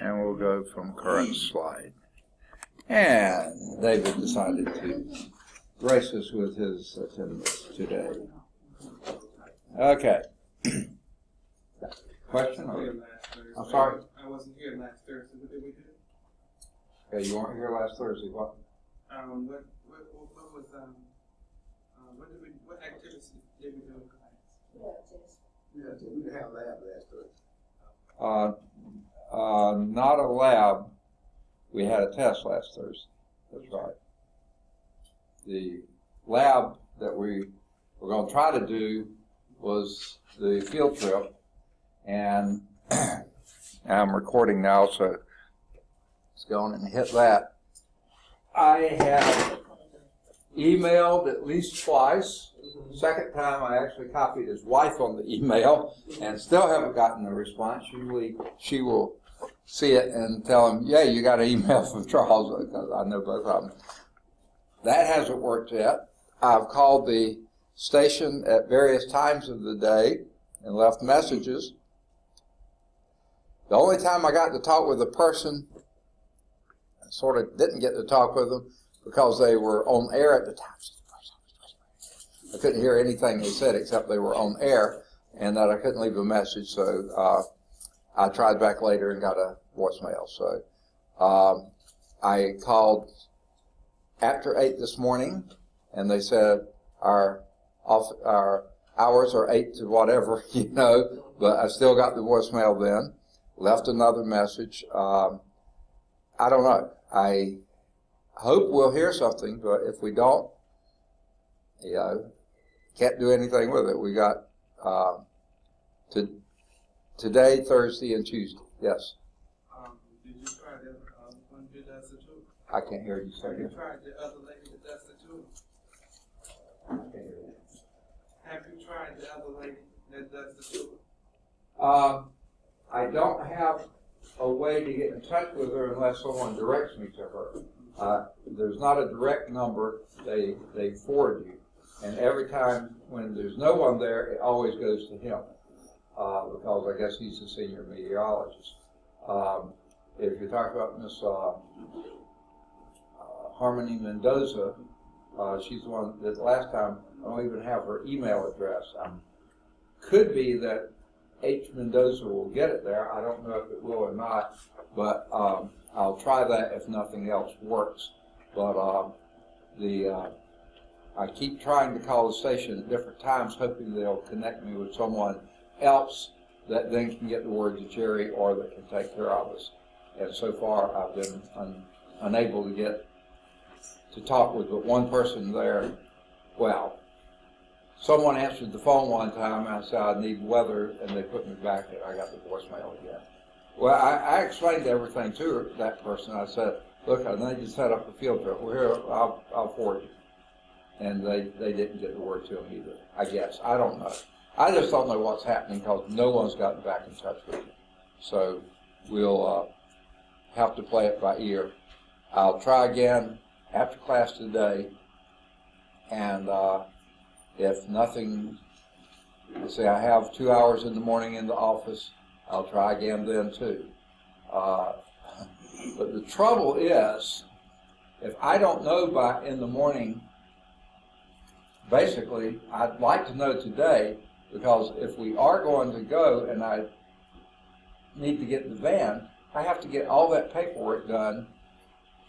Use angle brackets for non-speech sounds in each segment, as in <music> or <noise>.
And we'll go from current slide. And David decided to grace us with his attendance today. Okay. <clears throat> Question? Here Or, last I'm sorry? I wasn't here last Thursday. What did we do? okay, you weren't here last Thursday. What? Um, what, what, what, what was, um, uh, what did we, what activities did we do in class? Yeah, we didn't have lab last Thursday. Uh, uh, not a lab. We had a test last Thursday. That's right. The lab that we were going to try to do was the field trip, and <clears throat> I'm recording now, so let's go on and hit that. I have emailed at least twice. Second time, I actually copied his wife on the email, and still haven't gotten a response. Usually, she will see it and tell him, "Yeah, you got an email from Charles," because I know both of them. That hasn't worked yet. I've called the station at various times of the day and left messages. The only time I got to talk with a person, I sort of didn't get to talk with them because they were on air at the time. I couldn't hear anything they said except they were on air and that I couldn't leave a message. So uh, I tried back later and got a voicemail. So um, I called after eight this morning, and they said our off, our hours are eight to whatever, <laughs> you know. But I still got the voicemail then. Left another message. Um, I don't know. I hope we'll hear something, but if we don't, you know, can't do anything with it. We got um, to today, Thursday, and Tuesday. Yes, Um, did you try the, um, one who does the tour? I can't hear you Have you tried the other lady that does the tour? I can't hear you. Have you tried the other lady that does the tour? Um, I don't have a way to get in touch with her unless someone directs me to her. Uh, there's not a direct number. They they forward you, and every time when there's no one there, it always goes to him uh, because I guess he's the senior meteorologist. Um, if you talk about Miss uh, uh, Harmony Mendoza, uh, she's the one that last time I don't even have her email address. Um, could be that H. Mendoza will get it there. I don't know if it will or not, but um, I'll try that if nothing else works. But um, the uh, I keep trying to call the station at different times, hoping they'll connect me with someone else that then can get the word to Jerry or that can take care of us. And so far, I've been un- unable to get to talk with but one person there. Well, Someone answered the phone one time, and I said, I need weather, and they put me back, and I got the voicemail again. Well, I, I explained everything to her, that person. I said, look, I need to set up a field trip. Well, here, I'll, I'll forward you. And they, they didn't get the word to him either, I guess. I don't know. I just don't know what's happening because no one's gotten back in touch with me. So we'll uh, have to play it by ear. I'll try again after class today, and uh, if nothing, say I have two hours in the morning in the office, I'll try again then too. Uh, but the trouble is, if I don't know by in the morning, basically, I'd like to know today because if we are going to go and I need to get in the van, I have to get all that paperwork done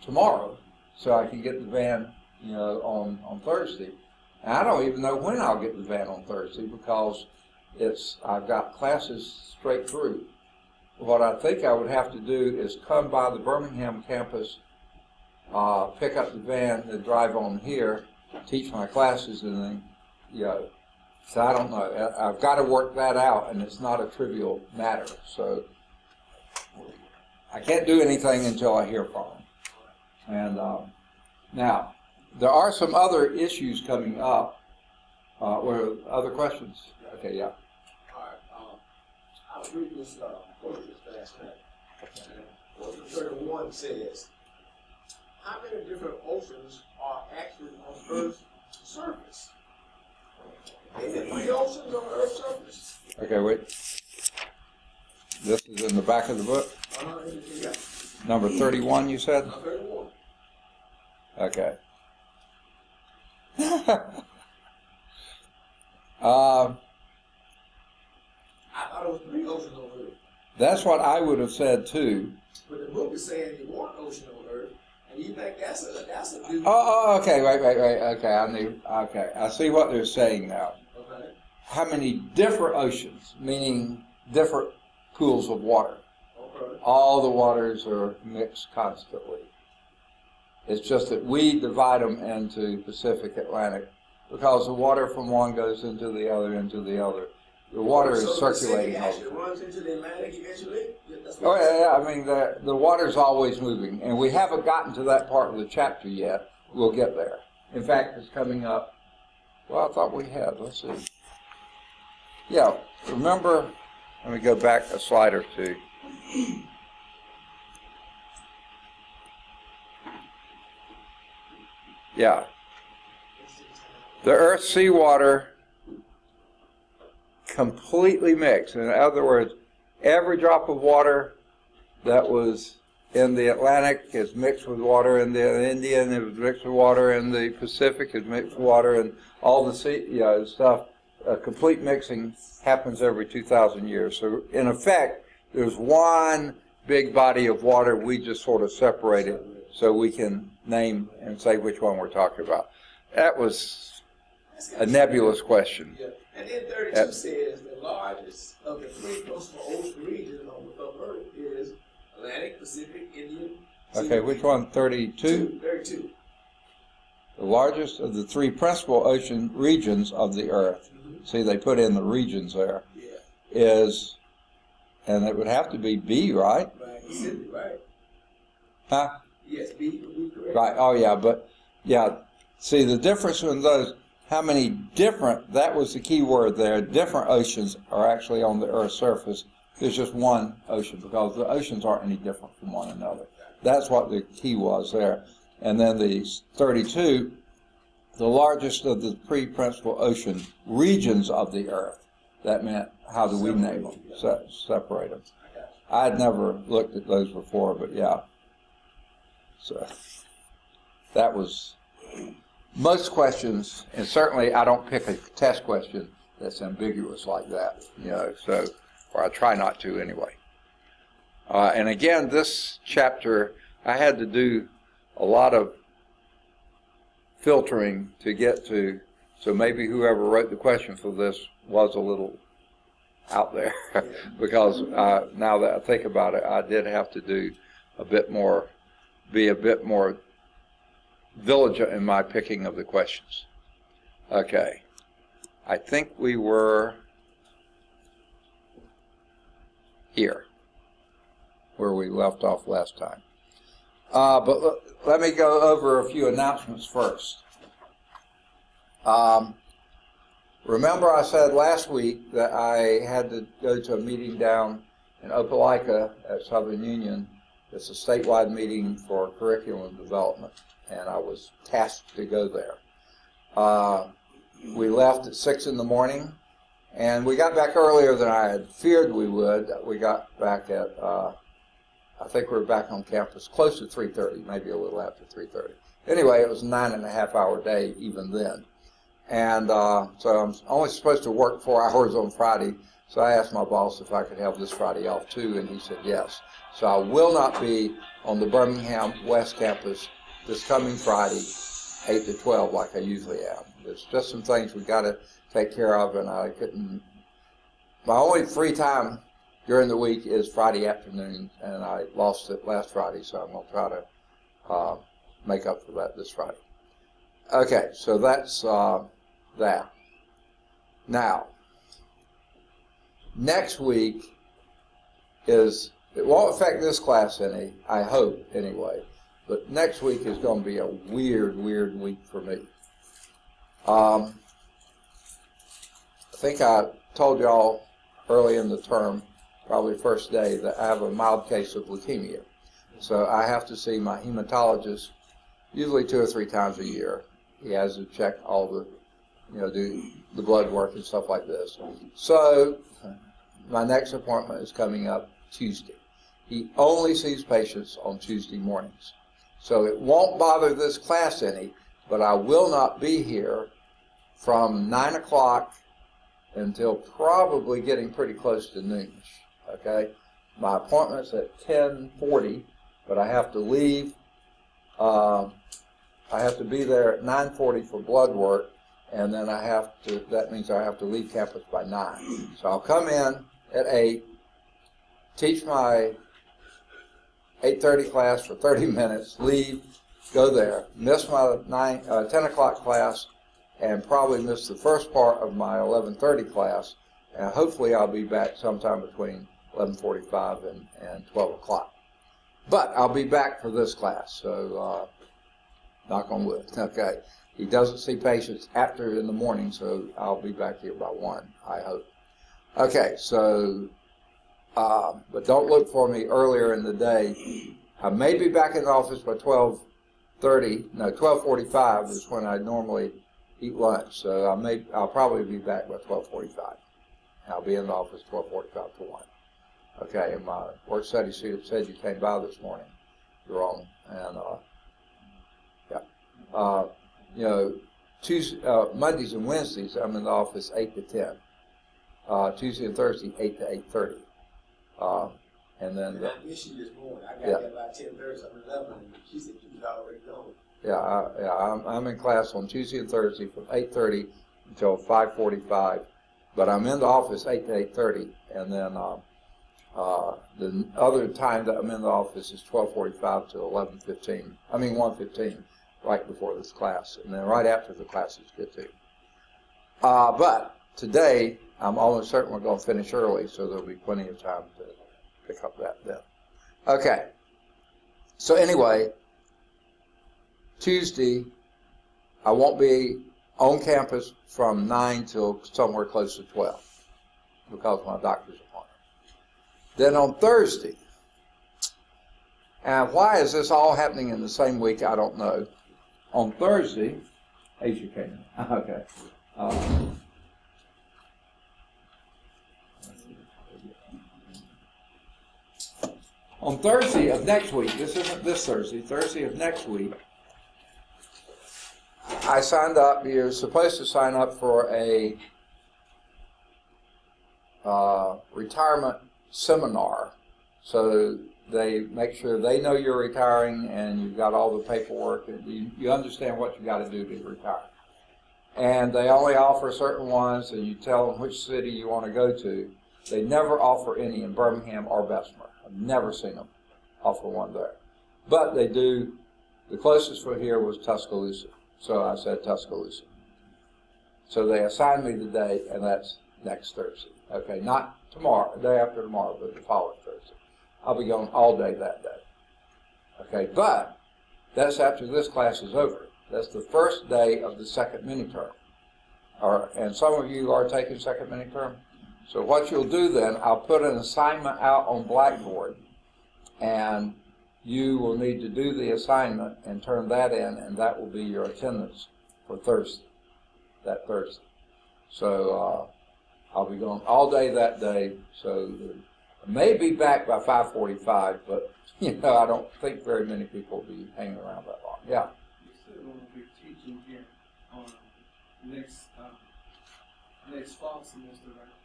tomorrow so I can get the van, you know, on, on Thursday. And I don't even know when I'll get the van on Thursday because it's I've got classes straight through. What I think I would have to do is come by the Birmingham campus, uh, pick up the van, and drive on here, teach my classes, and then, you know. So I don't know. I've got to work that out, and it's not a trivial matter. So I can't do anything until I hear from them. And um, now, there are some other issues coming up. Uh, or other questions? Okay, yeah. All right, um, I was reading this, uh, post this last night. And Post thirty-one says, how many different oceans are actually on Earth's surface? Ain't there three oceans on Earth's surface? Okay, wait. This is in the back of the book, Uh-huh, yeah, number thirty-one, you said? uh, thirty-one. Okay. <laughs> Um, I thought it was three oceans on Earth, that's what I would have said too. but the book is saying you want ocean on Earth, and you think that's a, that's a good. Oh, oh, okay, wait, wait, wait, okay, I knew, okay, I see what they're saying now. Okay, How many different oceans, meaning different pools of water? okay. All the waters are mixed constantly. It's just that we divide them into Pacific, Atlantic, because the water from one goes into the other, into the other. The water is So the circulating. The actually runs into the Atlantic eventually? Oh yeah, yeah. I mean, the the water's always moving, and we haven't gotten to that part of the chapter yet. We'll get there. In fact, it's coming up. Well, I thought we had. Let's see. Yeah, remember? Let me go back a slide or two. Yeah, the Earth's seawater completely mixed. In other words, every drop of water that was in the Atlantic is mixed with water in the Indian, was mixed with water in the Pacific, is mixed with water and all the sea, stuff. A complete mixing happens every 2,000 years. So in effect, there's one big body of water. We just sort of separate it so we can name and say which one we're talking about. That was a nebulous question. Yeah, and then thirty-two Yep. says the largest of the three coastal ocean regions on the of Earth is Atlantic, Pacific, Indian. Okay, which one? 32? Thirty-two. The largest of the three principal ocean regions of the Earth. Mhm. See, they put in the regions there. Yeah, Is, and it would have to be B, right? right, Pacific, right? Huh? Yes, B would be correct. Right. Oh, yeah. But yeah. See, the difference in those, how many different, that was the key word there, different oceans are actually on the Earth's surface. There's just one ocean because the oceans aren't any different from one another. That's what the key was there. And then the 32, the largest of the three principal ocean regions of the Earth. That meant, how do we name them? Se- separate them. I had never looked at those before, but yeah. So that was most questions, and certainly I don't pick a test question that's ambiguous like that, you know, so, or I try not to anyway. Uh, and again, this chapter, I had to do a lot of filtering to get to, so maybe whoever wrote the question for this was a little out there. <laughs> because uh, now that I think about it, I did have to do a bit more, be a bit more diligent in my picking of the questions. Okay. I think we were here, where we left off last time. Uh, but l- let me go over a few announcements first. Um, Remember I said last week that I had to go to a meeting down in Opelika at Southern Union. It's a statewide meeting for curriculum development, and I was tasked to go there. Uh, we left at six in the morning, and we got back earlier than I had feared we would. We got back at, uh, I think we were back on campus close to 3.30, maybe a little after 3.30. Anyway, it was a nine and a half hour day even then. And uh, so I'm only supposed to work four <laughs> hours on Friday. So I asked my boss if I could have this Friday off too, and he said yes. So I will not be on the Birmingham West campus this coming Friday, 8 to 12, like I usually am. There's just some things we've got to take care of, and I couldn't. My only free time during the week is Friday afternoon, and I lost it last Friday, so I'm going to try to uh, make up for that this Friday. Okay, so that's uh, that. Now, next week is, it won't affect this class any, I hope anyway, but next week is going to be a weird, weird week for me. Um, I think I told y'all early in the term, probably first day, that I have a mild case of leukemia. So I have to see my hematologist usually two or three times a year. He has to check all the, you know, do the blood work and stuff like this. So my next appointment is coming up Tuesday. He only sees patients on Tuesday mornings. So it won't bother this class any, but I will not be here from nine o'clock until probably getting pretty close to noonish. Okay? My appointment's at ten forty, but I have to leave. Um, I have to be there at nine forty for blood work, and then I have to. That means I have to leave campus by nine. So I'll come in at eight, teach my eight thirty class for thirty <laughs> minutes, leave, go there, miss my nine uh, ten o'clock class, and probably miss the first part of my eleven thirty class. And hopefully I'll be back sometime between eleven forty five and, and twelve o'clock. But I'll be back for this class, so uh, knock on wood. <laughs> Okay. He doesn't see patients after in the morning, so I'll be back here by one, I hope. Okay, so, uh, but don't look for me earlier in the day. I may be back in the office by twelve thirty. No, twelve forty-five is when I normally eat lunch. So I may, I'll probably be back by twelve forty-five. I'll be in the office twelve forty-five to one. Okay, and my work study student said you came by this morning. You're on, and uh, yeah, uh, you know, Tuesday, uh, Mondays and Wednesdays I'm in the office eight to ten. Uh, Tuesday and Thursday eight to eight thirty. Uh, and then And the, I missed you this morning. I got Yeah. there about ten thirty, something eleven, and she said she was already gone. Yeah, I, yeah, I'm, I'm in class on Tuesday and Thursday from eight thirty until five forty-five, but I'm in the office eight to eight thirty, and then, uh, uh, the other time that I'm in the office is twelve forty-five to eleven fifteen, I mean one fifteen, right before this class, and then right after the class is good too. Uh, but today, I'm almost certain we're gonna finish early, so there'll be plenty of time to pick up that then. Okay. So anyway, Tuesday, I won't be on campus from nine till somewhere close to twelve because of my doctor's appointment. Then on Thursday, and why is this all happening in the same week? I don't know. On Thursday, Asia came. <laughs> Okay. Uh, on Thursday of next week, this isn't this Thursday, Thursday of next week, I signed up. You're supposed to sign up for a uh, retirement seminar. So they make sure they know you're retiring and you've got all the paperwork and you, you understand what you got to do to retire. And they only offer certain ones, and you tell them which city you want to go to. They never offer any in Birmingham or Bessemer. Never seen them offer one there. But they do. The closest for here was Tuscaloosa. So I said Tuscaloosa. So they assigned me the date, and that's next Thursday. Okay, not tomorrow, the day after tomorrow, but the following Thursday. I'll be gone all day that day. Okay, but that's after this class is over. That's the first day of the second mini term. Or, and some of you are taking second mini term. So what you'll do then, I'll put an assignment out on Blackboard, and you will need to do the assignment and turn that in, and that will be your attendance for Thursday, that Thursday. So uh, I'll be gone all day that day. So I may be back by 5:45, but <laughs> you know I don't think very many people will be hanging around that long. Yeah. You gonna be teaching here on next, um, next fall semester, right?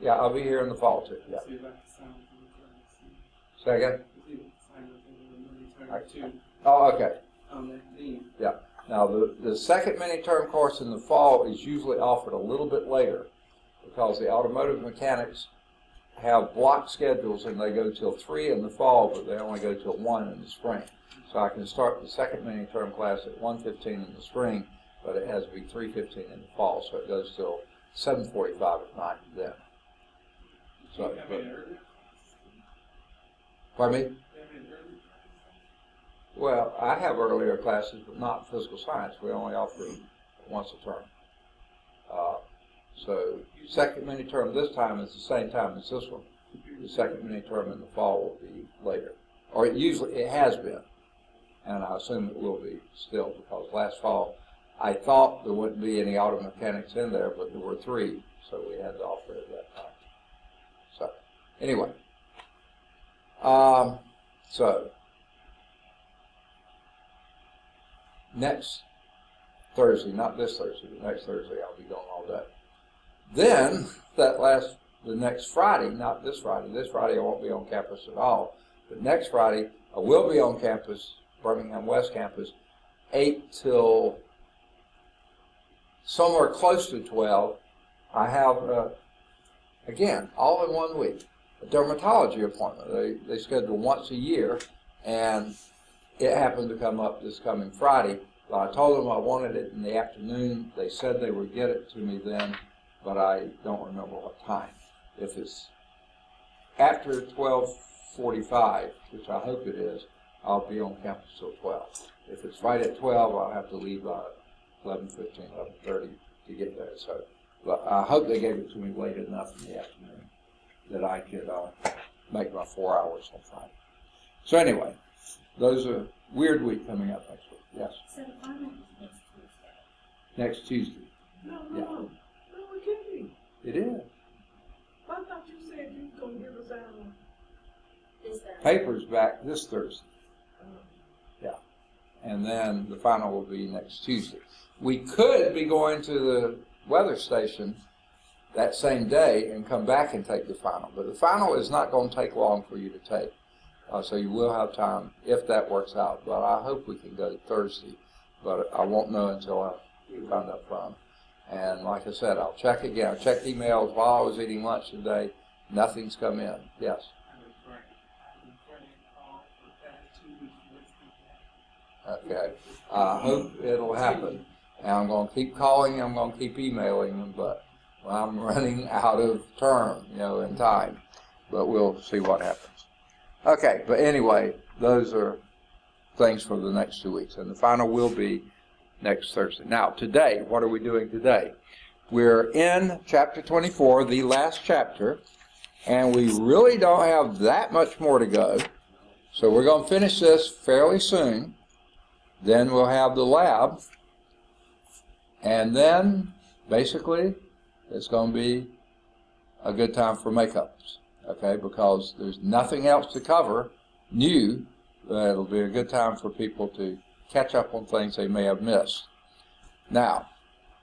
Yeah, I'll be here in the fall too. Yeah. See if I can sign the class. Second. See if I can sign up for the military too, Oh, okay. dean. Now, the, the second mini term course in the fall is usually offered a little bit later because the automotive mechanics have block schedules and they go till three in the fall, but they only go till one in the spring. So I can start the second mini term class at one fifteen in the spring, but it has to be three fifteen in the fall, so it goes till seven forty-five at night then. So, but, pardon me? Well, I have earlier classes, but not physical science. We only offer once a term. Uh, so, second mini term this time is the same time as this one. The second mini term in the fall will be later, or it usually it has been, and I assume it will be still because last fall I thought there wouldn't be any auto mechanics in there, but there were three, so we had to offer it. Anyway, um, so next Thursday, not this Thursday, but next Thursday, I'll be gone all day. Then that last, the next Friday, not this Friday. This Friday I won't be on campus at all, but next Friday I will be on campus, Birmingham West Campus, eight till somewhere close to twelve. I have uh, again all in one week a dermatology appointment. They they schedule once a year, and it happened to come up this coming Friday. But I told them I wanted it in the afternoon. They said they would get it to me then, but I don't remember what time. If it's after twelve forty-five, which I hope it is, I'll be on campus till twelve. If it's right at twelve, I'll have to leave by 11.15, 11.30 to get there. So, but I hope they gave it to me late enough in the afternoon that I could uh, make my four hours on Friday. So anyway, those are weird week coming up next week. Yes, So the final is next Tuesday. next Tuesday. No, Yeah. no, no, it can't be. It is. I thought you said you was gonna give us out. Is that? Papers back this Thursday, Yeah, and then the final will be next Tuesday. We could be going to the weather station that same day and come back and take the final, but the final is not going to take long for you to take. Uh, so you will have time if that works out. But I hope we can go Thursday, but I won't know until I find out from. And like I said, I'll check again. I checked emails while I was eating lunch today. Nothing's come in. Yes. Okay. I hope it'll happen. And I'm going to keep calling. I'm going to keep emailing them, but I'm running out of term, you know, in time. But we'll see what happens. Okay. But anyway, those are things for the next two weeks, and the final will be next Thursday. Now, today, what are we doing today? We're in chapter 24, the last chapter, and we really don't have that much more to go. So we're going to finish this fairly soon. Then we'll have the lab. And then, basically, it's going to be a good time for makeups. Okay? Because there's nothing else to cover new. It'll be a good time for people to catch up on things they may have missed. Now,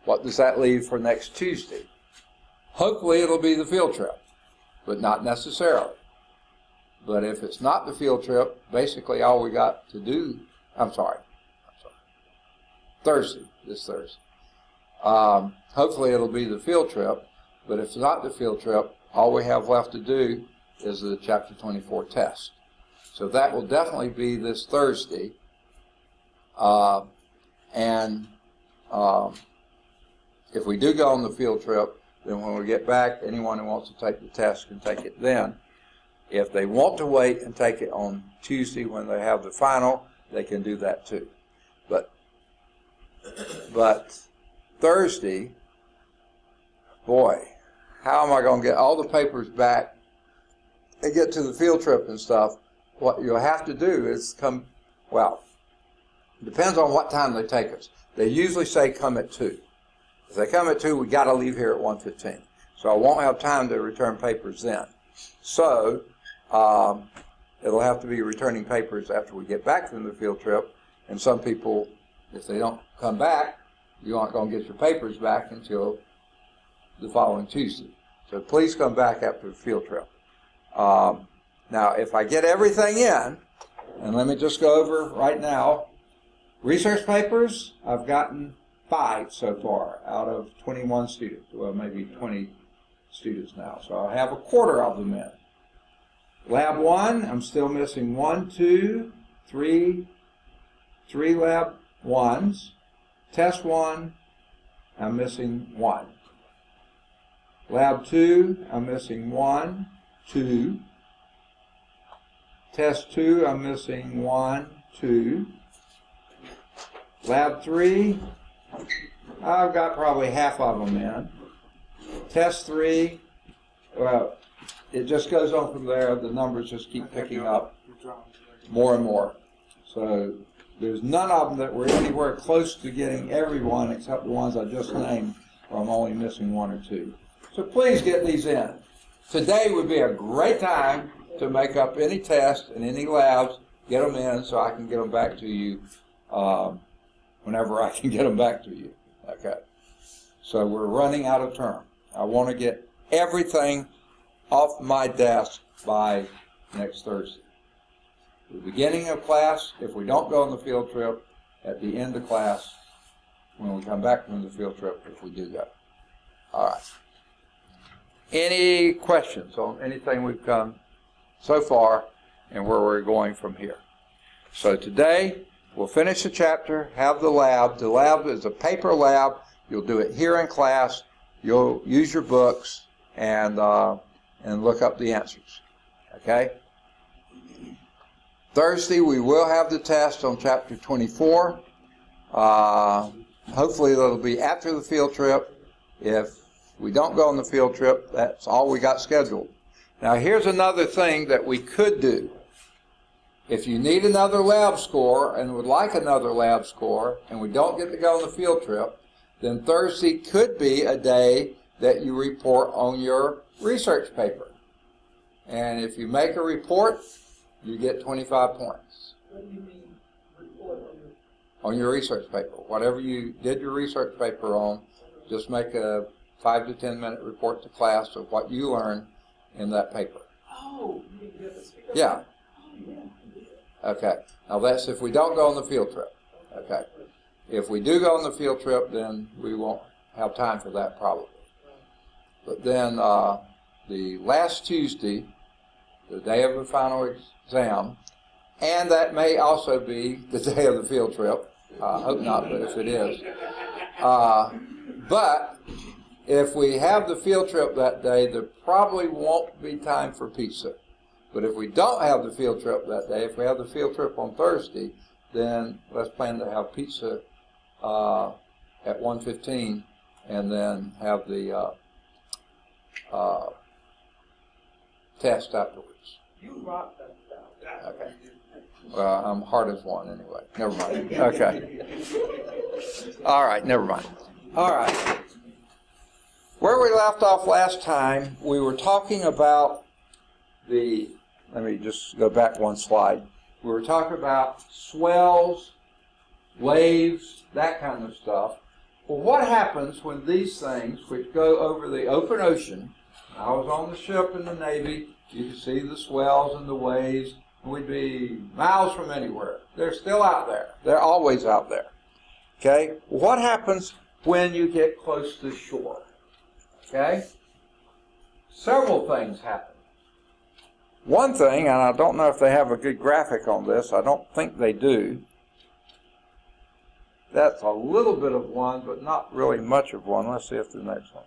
what does that leave for next Tuesday? Hopefully, it'll be the field trip, but not necessarily. But if it's not the field trip, basically all we got to do, I'm sorry, I'm sorry, Thursday, this Thursday. Um, hopefully it'll be the field trip, but if it's not the field trip, all we have left to do is the chapter 24 test. So that will definitely be this Thursday. Uh, and um, if we do go on the field trip, then when we get back, anyone who wants to take the test can take it then. If they want to wait and take it on Tuesday when they have the final, they can do that too. But but Thursday, boy, how am I going to get all the papers back and get to the field trip and stuff? What you'll have to do is come. Well, depends on what time they take us. They usually say come at two. If they come at two, we got to leave here at one fifteen. So I won't have time to return papers then. So um, it'll have to be returning papers after we get back from the field trip. And some people, if they don't come back, you aren't going to get your papers back until the following Tuesday. So please come back after the field trip. Um, now, if I get everything in, and let me just go over right now, research papers, I've gotten five so far out of 21 students. Well, maybe 20 students now. So I have a quarter of them in. Lab one, I'm still missing one, two, three, three lab ones. Test one, I'm missing one. Lab two, I'm missing one, two. Test two, I'm missing one, two. Lab three, I've got probably half of them in. Test three, well, it just goes on from there. The numbers just keep picking up more and more. So there's none of them that were anywhere close to getting everyone except the ones I just named, or I'm only missing one or two. So please get these in. today would be a great time to make up any tests and any labs, get them in so I can get them back to you um, whenever I can get them back to you. Okay. So we're running out of term. I want to get everything off my desk by next Thursday. The beginning of class, if we don't go on the field trip, at the end of class, when we come back from the field trip, if we do go. All right. Any questions on anything we've come so far and where we're going from here? So today, we'll finish the chapter, have the lab. The lab is a paper lab. You'll do it here in class. You'll use your books and, uh, and look up the answers. Okay? Thursday, we will have the test on chapter 24. Uh, hopefully, that'll be after the field trip. If we don't go on the field trip, that's all we got scheduled. Now, here's another thing that we could do. If you need another lab score and would like another lab score, and we don't get to go on the field trip, then Thursday could be a day that you report on your research paper. And if you make a report, you get 25 points What do you mean, report on your, on your research paper. Whatever you did your research paper on, just make a five to 10 minute report to class of what you learned in that paper. oh, you mean you have to speak? Yeah. Oh, yeah, I did. Okay. Now that's if we don't go on the field trip. Okay. If we do go on the field trip, then we won't have time for that probably. But then uh, the last Tuesday, the day of the final exam, and that may also be the <laughs> day of the field trip. I hope not, but if it is. Uh, but if we have the field trip that day, there probably won't be time for pizza. But if we don't have the field trip that day, if we have the field trip on Thursday, then let's plan to have pizza uh, at 1.15 and then have the uh, uh, test afterwards. You rocked that down. Okay. Well, I'm hard as one anyway. Never mind. Okay. <laughs> All right, never mind. All right. Where we left off last time, we were talking about the, let me just go back one slide. We were talking about swells, waves, that kind of stuff. Well, what happens when these things, which go over the open ocean, I was on the ship in the Navy, you could see the swells and the waves, we'd be miles from anywhere. They're still out there. They're always out there. Okay? What happens when you get close to shore? Okay? Several things happen. One thing, and I don't know if they have a good graphic on this, I don't think they do. That's a little bit of one, but not really much of one. Let's see if the next one.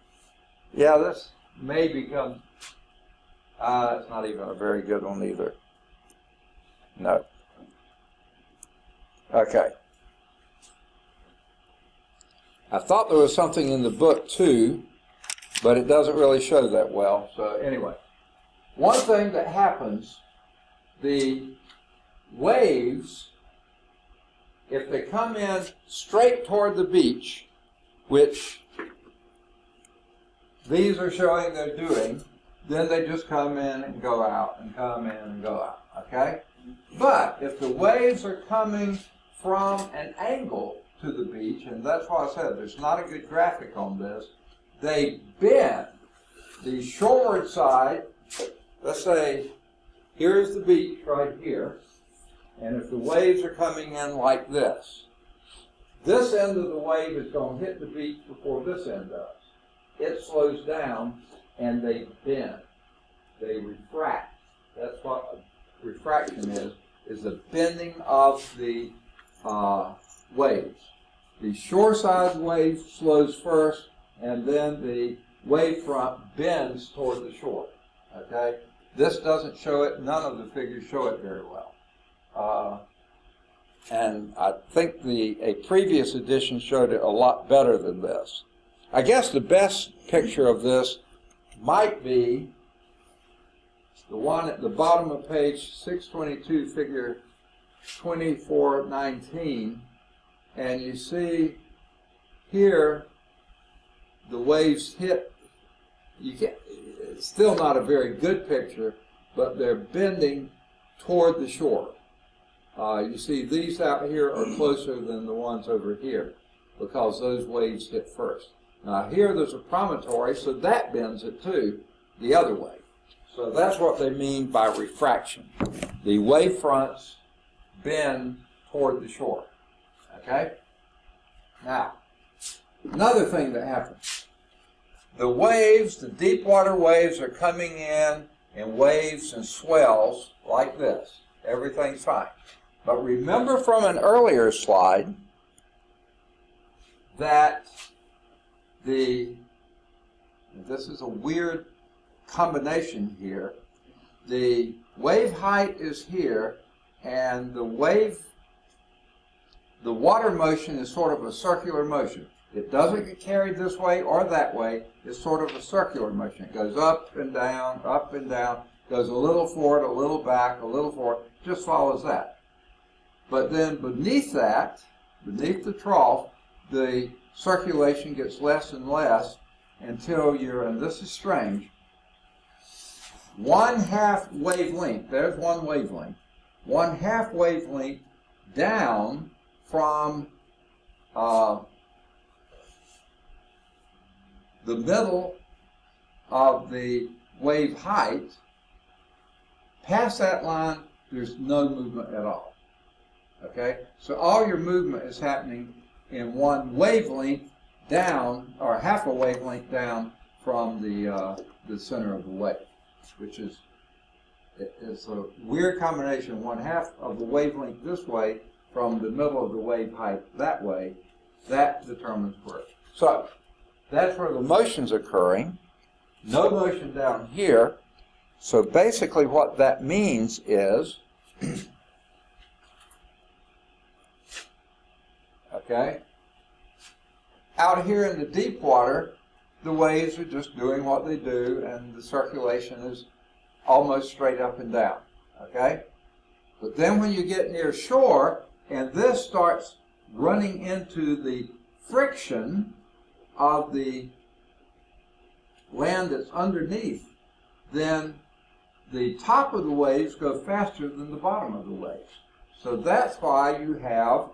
Yeah, this may become, uh, it's not even a very good one either. No. Okay. I thought there was something in the book too, but it doesn't really show that well. So anyway, one thing that happens, the waves, if they come in straight toward the beach, which these are showing they're doing, then they just come in and go out and come in and go out. Okay? But if the waves are coming from an angle to the beach, and that's why I said there's not a good graphic on this, they bend the shoreward side. Let's say here's the beach right here, and if the waves are coming in like this, this end of the wave is going to hit the beach before this end does. It slows down, and they bend. They refract. That's what refraction is, is the bending of the uh, waves. The shore side wave slows first, and then the wave front bends toward the shore. Okay? This doesn't show it. None of the figures show it very well. Uh, and I think the a previous edition showed it a lot better than this. I guess the best picture of this might be the one at the bottom of page 622, figure 2419, and you see here the waves hit you can't, it's still not a very good picture, but they're bending toward the shore. Uh, you see, these out here are closer than the ones over here because those waves hit first. Now here there's a promontory, so that bends it too, the other way. So that's what they mean by refraction. The wave fronts bend toward the shore. Okay? Now, another thing that happens. The waves, the deep water waves are coming in in waves and swells like this. Everything's fine. But remember from an earlier slide that the, this is a weird combination here. The wave height is here, and the wave, the water motion is sort of a circular motion. It doesn't get carried this way or that way. It's sort of a circular motion. It goes up and down, up and down, goes a little forward, a little back, a little forward, just follows that. But then beneath that, beneath the trough, the circulation gets less and less until you're, and this is strange, one half wavelength, there's one wavelength, one half wavelength down from uh, the middle of the wave height, past that line, there's no movement at all. Okay? So all your movement is happening in one wavelength down, or half a wavelength down from the, uh, the center of the wave, which is it's a weird combination. One half of the wavelength this way from the middle of the wave height that way, that determines where. So that's where the motion's occurring. No motion down here. So basically what that means is, okay, out here in the deep water, the waves are just doing what they do and the circulation is almost straight up and down, okay? But then when you get near shore and this starts running into the friction of the land that's underneath, then the top of the waves go faster than the bottom of the waves. So that's why you have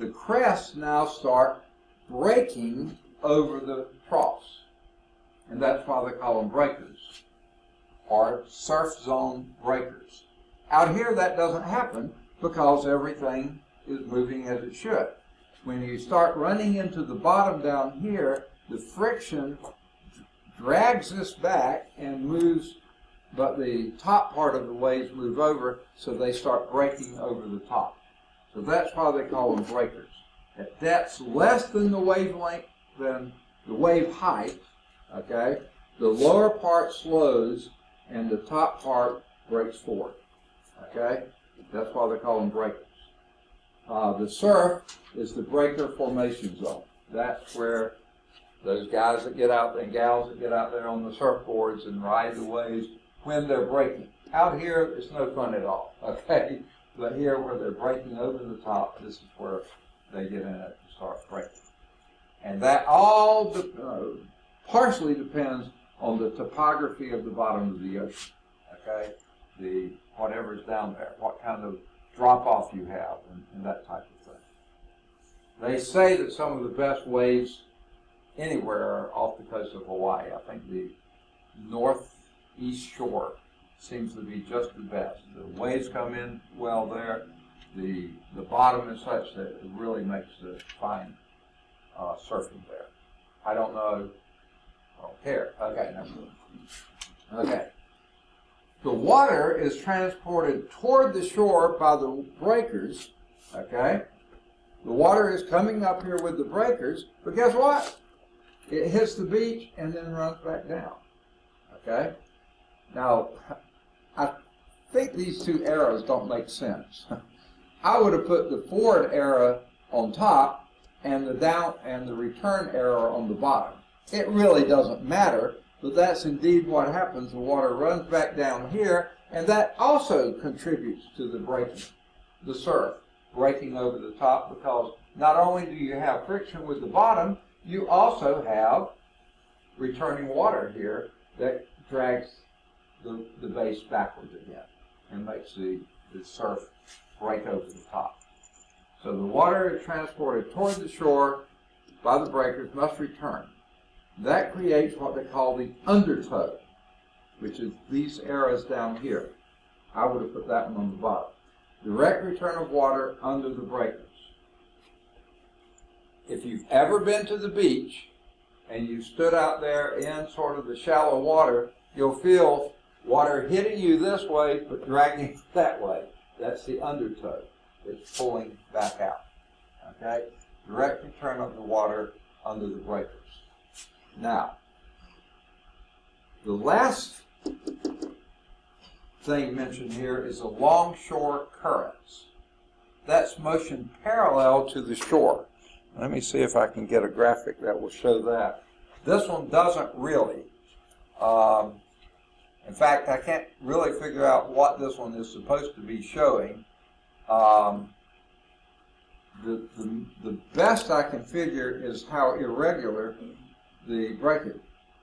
the crests now start breaking over the troughs. And that's why they call them breakers or surf zone breakers. Out here that doesn't happen because everything is moving as it should. When you start running into the bottom down here, the friction drags this back and moves, but the top part of the waves move over, so they start breaking over the top. So that's why they call them breakers. At depths less than the wavelength, than the wave height, okay, the lower part slows and the top part breaks forth, Okay? That's why they call them breakers. Uh, the surf is the breaker formation zone. That's where those guys that get out there and gals that get out there on the surfboards and ride the waves when they're breaking. Out here, it's no fun at all. <laughs> Okay? But here, where they're breaking over the top, this is where they get in it and start breaking. And that all de- uh, partially depends on the topography of the bottom of the ocean. Okay, the whatever's down there, what kind of drop off you have, and, and that type of thing. They say that some of the best waves anywhere are off the coast of Hawaii. I think the northeast shore seems to be just the best. The waves come in well there. The the bottom is such that it really makes the fine uh, surfing there. I don't know. I don't care. Okay. Okay. The water is transported toward the shore by the breakers. Okay. The water is coming up here with the breakers, but guess what? It hits the beach and then runs back down. Okay. Now, I think these two arrows don't make sense. <laughs> I would have put the forward arrow on top and the down and the return arrow on the bottom. It really doesn't matter, but that's indeed what happens. The water runs back down here, and that also contributes to the breaking, the surf breaking over the top because not only do you have friction with the bottom, you also have returning water here that drags the, the base backwards again and makes the, the surf break over the top. So the water transported toward the shore by the breakers must return. That creates what they call the undertow, which is these arrows down here. I would have put that one on the bottom. Direct return of water under the breakers. If you've ever been to the beach and you stood out there in sort of the shallow water, you'll feel water hitting you this way but dragging <laughs> that way. That's the undertow. It's pulling back out. Okay? Direct return of the water under the breakers. Now, the last thing mentioned here is the longshore currents. That's motion parallel to the shore. Let me see if I can get a graphic that will show that. This one doesn't really. Um, in fact, I can't really figure out what this one is supposed to be showing. Um, the, the, the best I can figure is how irregular the breakage.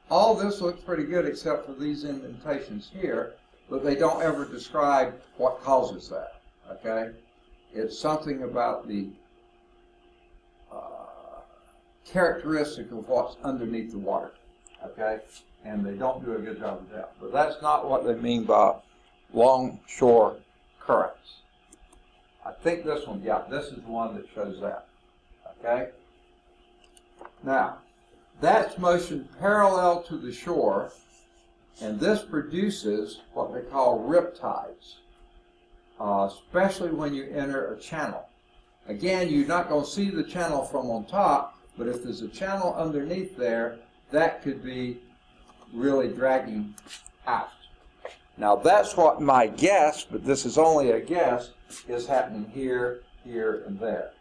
All this looks pretty good except for these indentations here, but they don't ever describe what causes that. Okay? It's something about the uh, characteristic of what's underneath the water. Okay? And they don't do a good job of that. But that's not what they mean by longshore currents. I think this one, yeah, this is the one that shows that. Okay? Now, that's motion parallel to the shore, and this produces what they call rip tides, uh, especially when you enter a channel. Again, you're not going to see the channel from on top, but if there's a channel underneath there, that could be really dragging out. Now, that's what my guess, but this is only a guess, is happening here, here, and there.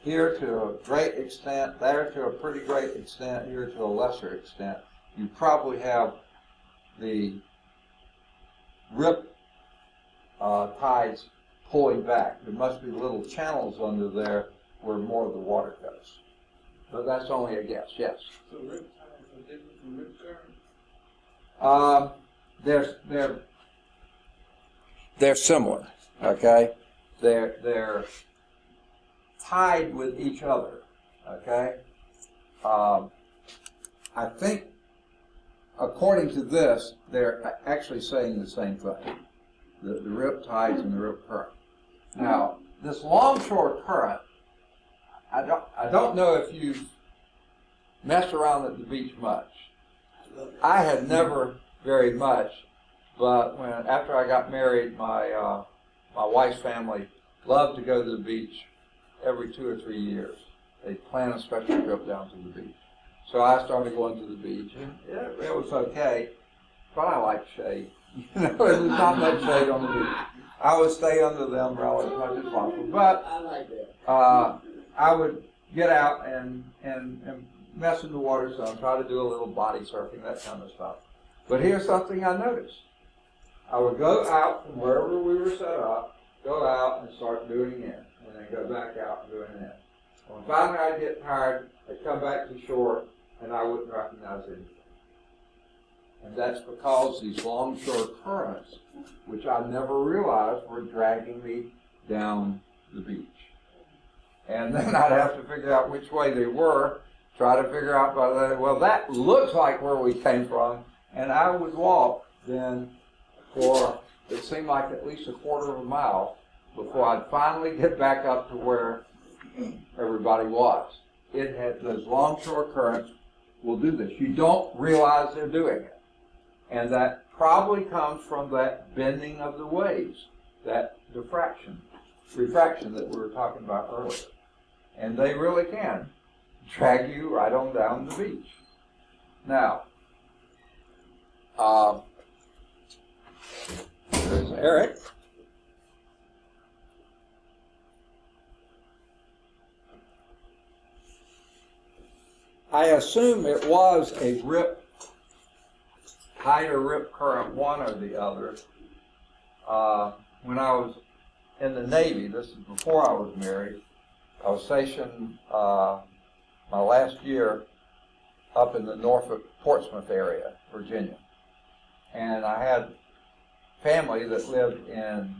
Here to a great extent, there to a pretty great extent, here to a lesser extent. You probably have the rip uh, tides pulling back. There must be little channels under there where more of the water goes. But that's only a guess, yes. So rip Um, they're they're they're similar. Okay, they're they're tied with each other. Okay, um, I think according to this, they're actually saying the same thing: the, the rip tides and the rip current. Now, this longshore current, I don't I don't know if you've messed around at the beach much. I had never very much, but when after I got married, my uh, my wife's family loved to go to the beach every two or three years. They plan a special trip down to the beach. So I started going to the beach, and it, it was okay, but I like shade. <laughs> You know, there's not much shade on the beach. I would stay under the umbrella as much as possible, but I like that. uh, I would get out and, and, and mess in the water some, try to do a little body surfing, that kind of stuff. But here's something I noticed. I would go out from wherever we were set up, go out and start doing in, and then go back out and doing in. When finally I'd get tired, I'd come back to shore and I wouldn't recognize anything. And that's because these longshore currents, which I never realized were dragging me down the beach. And then I'd have to figure out which way they were, try to figure out by the, well, that looks like where we came from. And I would walk then for, it seemed like at least a quarter of a mile before I'd finally get back up to where everybody was. It had, those longshore currents will do this. You don't realize they're doing it. And that probably comes from that bending of the waves, that diffraction, refraction that we were talking about earlier. And they really can drag you right on down the beach. Now, uh, there's Eric. I assume it was a rip, or rip current, one or the other. Uh, when I was in the Navy, this is before I was married, I was stationed uh, my last year up in the Norfolk Portsmouth area, Virginia. And I had family that lived in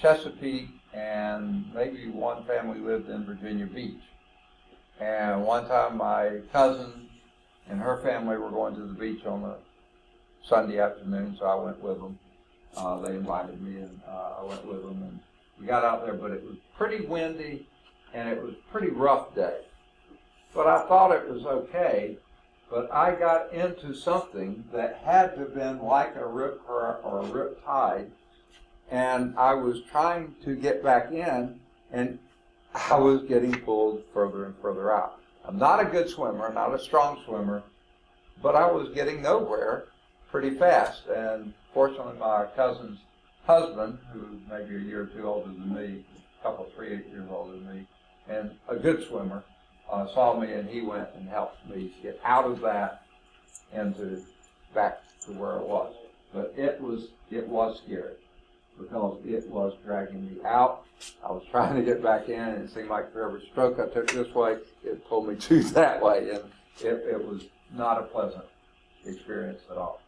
Chesapeake and maybe one family lived in Virginia Beach. And one time my cousin and her family were going to the beach on a Sunday afternoon, so I went with them. Uh, they invited me and uh, I went with them and we got out there, but it was pretty windy and it was a pretty rough day. But I thought it was okay. But I got into something that had to have been like a rip current or a rip tide, and I was trying to get back in, and I was getting pulled further and further out. I'm not a good swimmer, not a strong swimmer, but I was getting nowhere pretty fast. And fortunately, my cousin's husband, who's maybe a year or two older than me, a couple, three, years older than me, and a good swimmer, uh, saw me and he went and helped me get out of that into back to where it was. But it was it was scary because it was dragging me out. I was trying to get back in, and it seemed like for every stroke I took this way, it pulled me <laughs> to that way, and it, it was not a pleasant experience at all.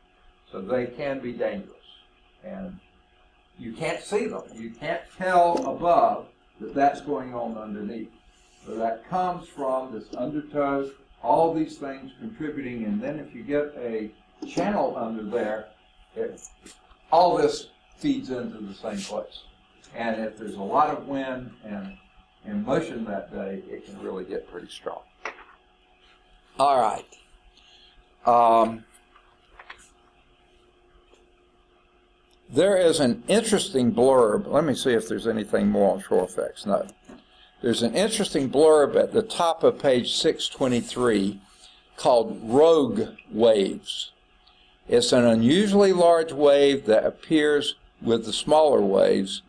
So they can be dangerous, and you can't see them. You can't tell above that that's going on underneath. So that comes from this undertow, all these things contributing, and then if you get a channel under there, it, all this feeds into the same place. And if there's a lot of wind and, and motion that day, it can really get pretty strong. All right. Um, there is an interesting blurb. Let me see if there's anything more on shore effects. No. There's an interesting blurb at the top of page 623 called Rogue Waves. It's an unusually large wave that appears with the smaller waves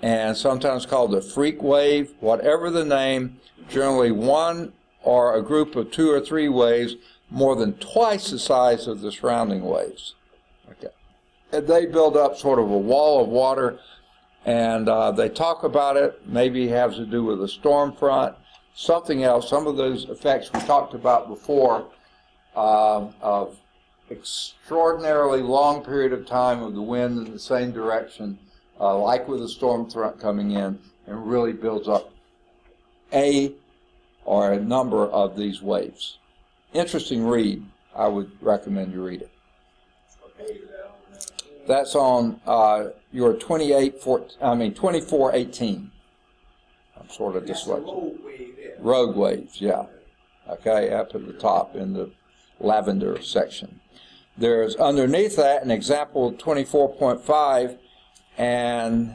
and sometimes called a freak wave. Whatever the name, generally one or a group of two or three waves more than twice the size of the surrounding waves. Okay. They build up sort of a wall of water and uh, they talk about it. Maybe has to do with a storm front, something else. Some of those effects we talked about before um, of extraordinarily long period of time of the wind in the same direction, uh, like with a storm front coming in, and really builds up a or a number of these waves. Interesting read. I would recommend you read it. That's on uh, your 28, four, I mean 2418. I'm sort of That's a dyslexic. road wave there. Road waves, yeah. Okay, up at the top in the lavender section. There's underneath that an example 24.5 and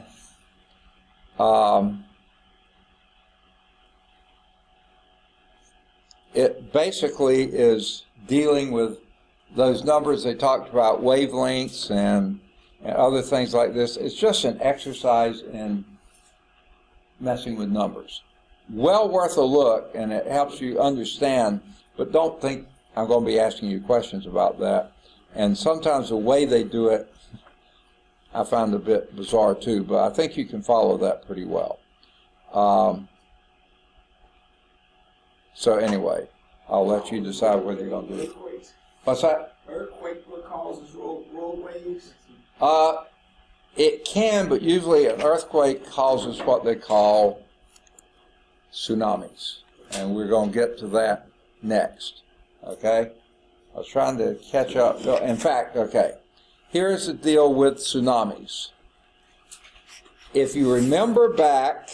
um, it basically is dealing with those numbers they talked about, wavelengths and, and other things like this. It's just an exercise in messing with numbers. Well worth a look, and it helps you understand, but don't think I'm going to be asking you questions about that. And sometimes the way they do it, I find a bit bizarre too, but I think you can follow that pretty well. Um, so anyway, I'll let you decide whether you're going to do it. What's that? Earthquake causes road, road waves? Uh, it can, but usually an earthquake causes what they call tsunamis. And we're going to get to that next. Okay? I was trying to catch up. In fact, okay. Here's the deal with tsunamis. If you remember back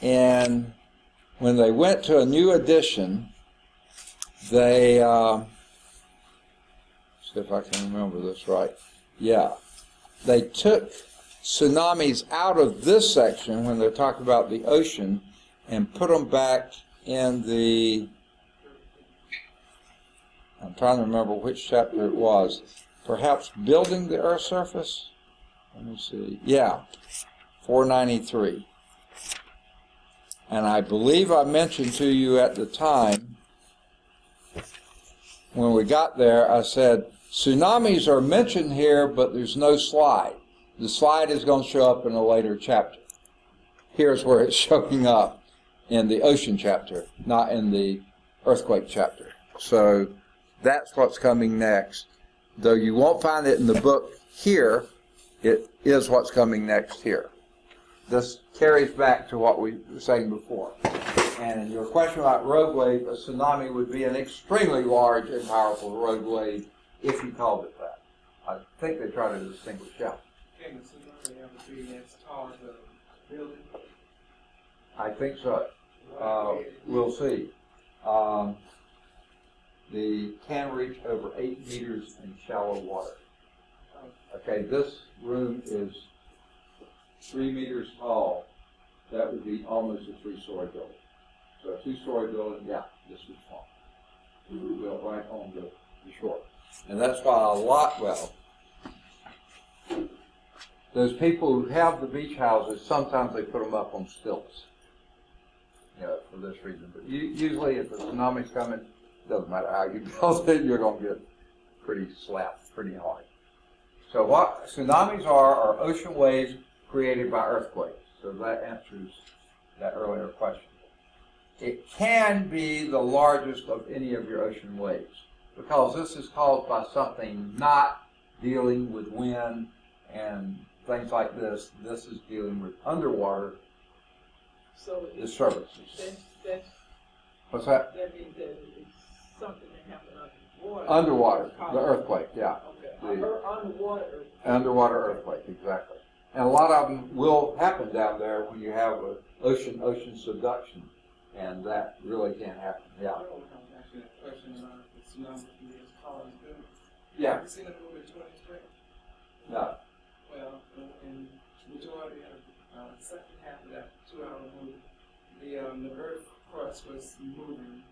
in when they went to a new edition, they, uh, see if I can remember this right. Yeah. They took tsunamis out of this section when they're talking about the ocean and put them back in the. I'm trying to remember which chapter it was. Perhaps building the Earth's surface? Let me see. Yeah, 493. And I believe I mentioned to you at the time, when we got there, I said, tsunamis are mentioned here, but there's no slide. The slide is going to show up in a later chapter. Here's where it's <laughs> showing up in the ocean chapter, not in the earthquake chapter. So that's what's coming next. Though you won't find it in the book here, it is what's coming next here. This carries back to what we were saying before. And your question about road wave, a tsunami would be an extremely large and powerful road wave if you called it that. I think they try to distinguish that. Can the tsunami ever be as tall as a building? I think so. Uh, we'll see. Um, the can reach over eight meters in shallow water. Okay, this room is three meters tall. That would be almost a three-story building. So a two-story building, yeah, this is small. It was built right on the, the shore. And that's why a lot, well, those people who have the beach houses, sometimes they put them up on stilts you know, for this reason. But usually, if a tsunami's coming, doesn't matter how you <laughs> build it, you're going to get pretty slapped pretty hard. So, what tsunamis are are ocean waves created by earthquakes. So that answers that earlier question. It can be the largest of any of your ocean waves because this is caused by something not dealing with wind and things like this. This is dealing with underwater So disturbances. that's, that's, What's that? that means that it's something that happened underwater. Underwater, the earthquake, yeah. Okay, The- underwater earthquake. Underwater earthquake, exactly. And a lot of them will happen down there when you have a ocean ocean subduction, and that really can't happen. Yeah. Don't know actually that question about the tsunami being as tall as a building. Yeah. Have you seen the movie Twenty Twenty? No. Well, in majority of uh, the second half of that two-hour movie, the um, the Earth crust was moving,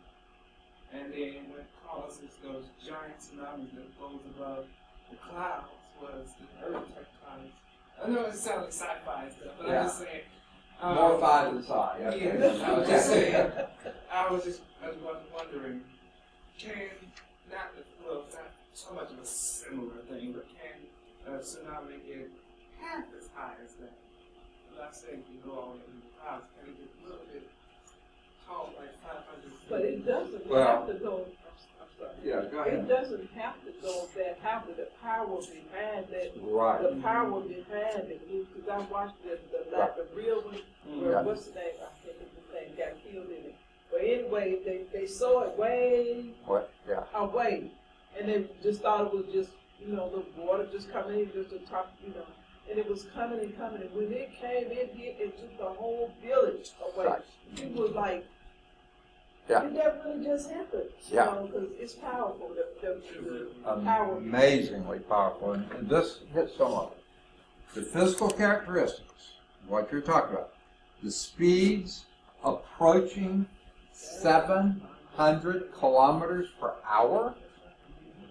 and then what causes those giant tsunamis that goes above the clouds was the Earth tectonics. I know it sounds like sci-fi stuff, but Yeah. I'm just saying. um, More psi. Yeah, okay. I was just saying. <laughs> I was just I was wondering, can not well, it's not so much of a similar thing, but can a tsunami get half as high as that? I'm not saying you go all to the clouds. Can it get a little bit tall, like 500 feet? But it doesn't Well- have to go, I'm, I'm sorry. Yeah, go It doesn't have to go that high, but the power behind that, Right. the power behind it, because I watched the, the, like, the real one, mm, where, Yeah. what's the name, I think of the name, got killed in it. But they, they saw it way What? Yeah. away, and they just thought it was just, you know, the water just coming in, just the top, you know, and it was coming and coming, and when it came, it hit, it took the whole village away. Right. People was like, Yeah. did that really just happen? Yeah. You know, because it's powerful, the, the, the power. Amazingly powerful, and, and this hits some of it. The physical characteristics, what you're talking about, the speeds approaching 700 kilometers per hour.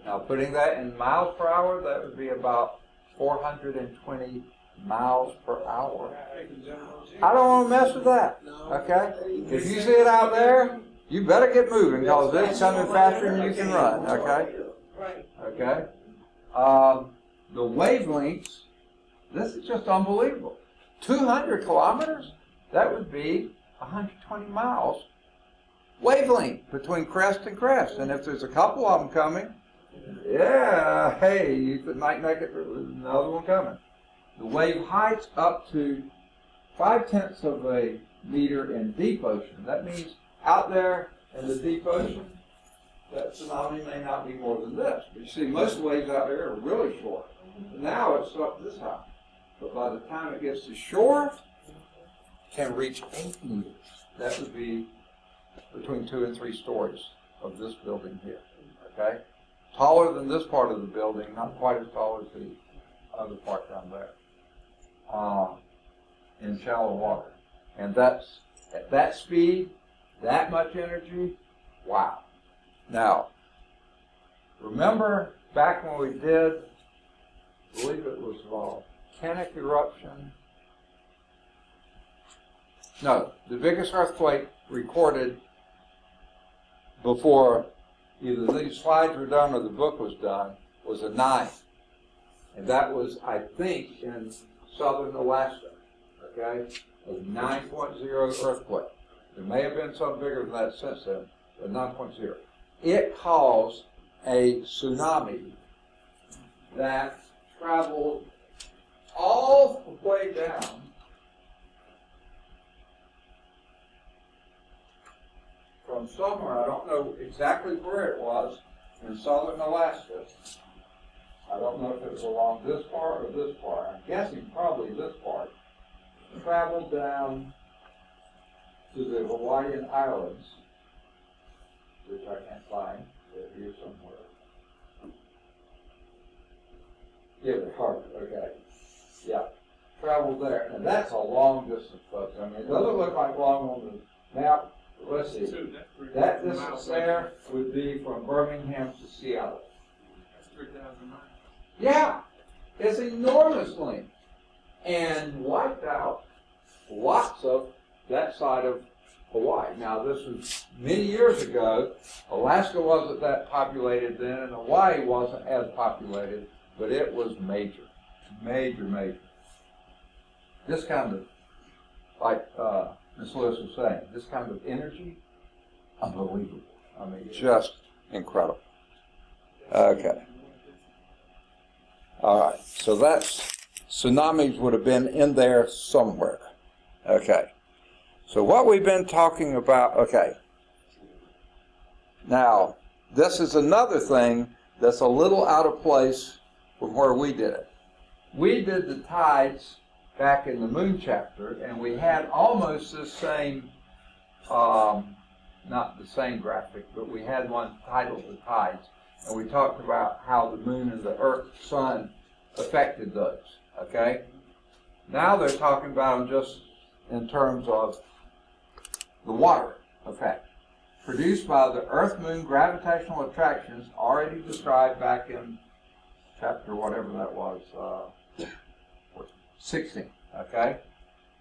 Now, putting that in miles per hour, that would be about 420 miles per hour. I don't want to mess with that. Okay? If you see it out there, you better get moving because it's coming faster than you can run. Okay? Okay? Um, the wavelengths, this is just unbelievable. 200 kilometers? That would be 120 miles wavelength between crest and crest. And if there's a couple of them coming, yeah, hey, you might make it another one coming. The wave heights up to five tenths of a meter in deep ocean. That means out there in the deep ocean, that tsunami may not be more than this. But you see, most waves out there are really short. Now it's up this high. But by the time it gets to shore, it can reach eight meters. That would be between two and three stories of this building here. Okay? Taller than this part of the building, not quite as tall as the other part down there. Uh, in shallow water. And that's at that speed, that much energy, wow. Now, remember back when we did, I believe it was volcanic eruption. No, the biggest earthquake recorded before either these slides were done or the book was done was a nine. And that was, I think, in southern Alaska. Okay? A 9.0 earthquake. There may have been some bigger than that since then, but 9.0. It caused a tsunami that traveled all the way down from somewhere, I don't know exactly where it was, in southern Alaska. I don't know if it was along this part or this part. I'm guessing probably this part. Traveled down to the Hawaiian Islands, which I can't find. They're here somewhere. Yeah, the harbor, okay. Yeah, traveled there. And that's a long distance, folks. I mean, it doesn't look like long on the map. Let's see. Two, that's three That distance there would be from Birmingham to Seattle. That's three thousand miles. Yeah, it's enormous length and wiped out lots of that side of Hawaii. Now, this was many years ago. Alaska wasn't that populated then, and Hawaii wasn't as populated, but it was major, major, major. This kind of, like uh, Ms. Lewis was saying, this kind of energy, unbelievable. I mean, just incredible. Okay. All right, so that's tsunamis would have been in there somewhere. Okay, so what we've been talking about, okay. Now, this is another thing that's a little out of place from where we did it. We did the tides back in the moon chapter, and we had almost the same, um, not the same graphic, but we had one titled the tides and we talked about how the moon and the earth, sun affected those. Okay? Now they're talking about them just in terms of the water effect produced by the earth moon gravitational attractions already described back in chapter whatever that was, uh, 16. Okay?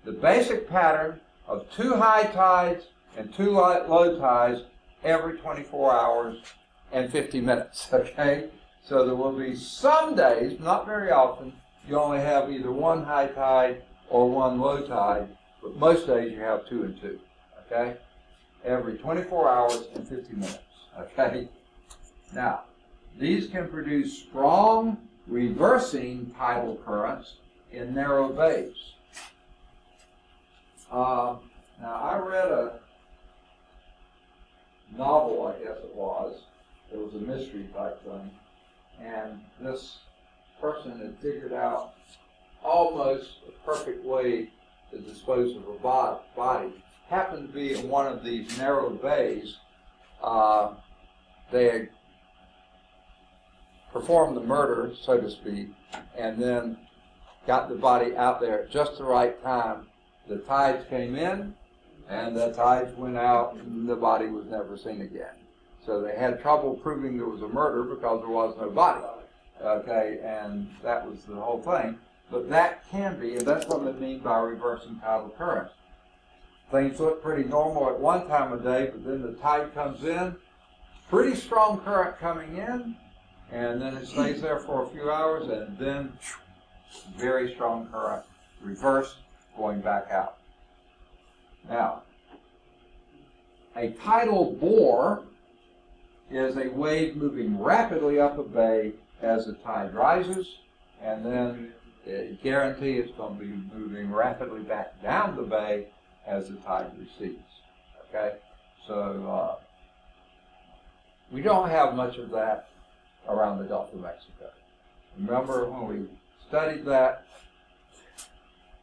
The basic pattern of two high tides and two low tides every 24 hours and 50 minutes, <laughs> okay? So there will be some days, not very often, you only have either one high tide or one low tide, but most days you have two and two, okay? Every 24 hours and 50 minutes, okay? Now, these can produce strong reversing tidal currents in narrow bays. Uh, now, I read a novel, I guess it was, it was a mystery type thing. And this person had figured out almost a perfect way to dispose of a body. Happened to be in one of these narrow bays. Uh, they had performed the murder, so to speak, and then got the body out there at just the right time. The tides came in, and the tides went out, and the body was never seen again. So they had trouble proving there was a murder because there was no body. Okay, and that was the whole thing. But that can be, and that's what they mean by reversing tidal currents. Things look pretty normal at one time of day, but then the tide comes in, pretty strong current coming in, and then it stays there for a few hours, and then very strong current, reverse, going back out. Now, a tidal bore is a wave moving rapidly up a bay as the tide rises, and then uh, guarantee it's going to be moving rapidly back down the bay as the tide recedes. Okay, so uh, we don't have much of that around the Gulf of Mexico. Remember when we studied that?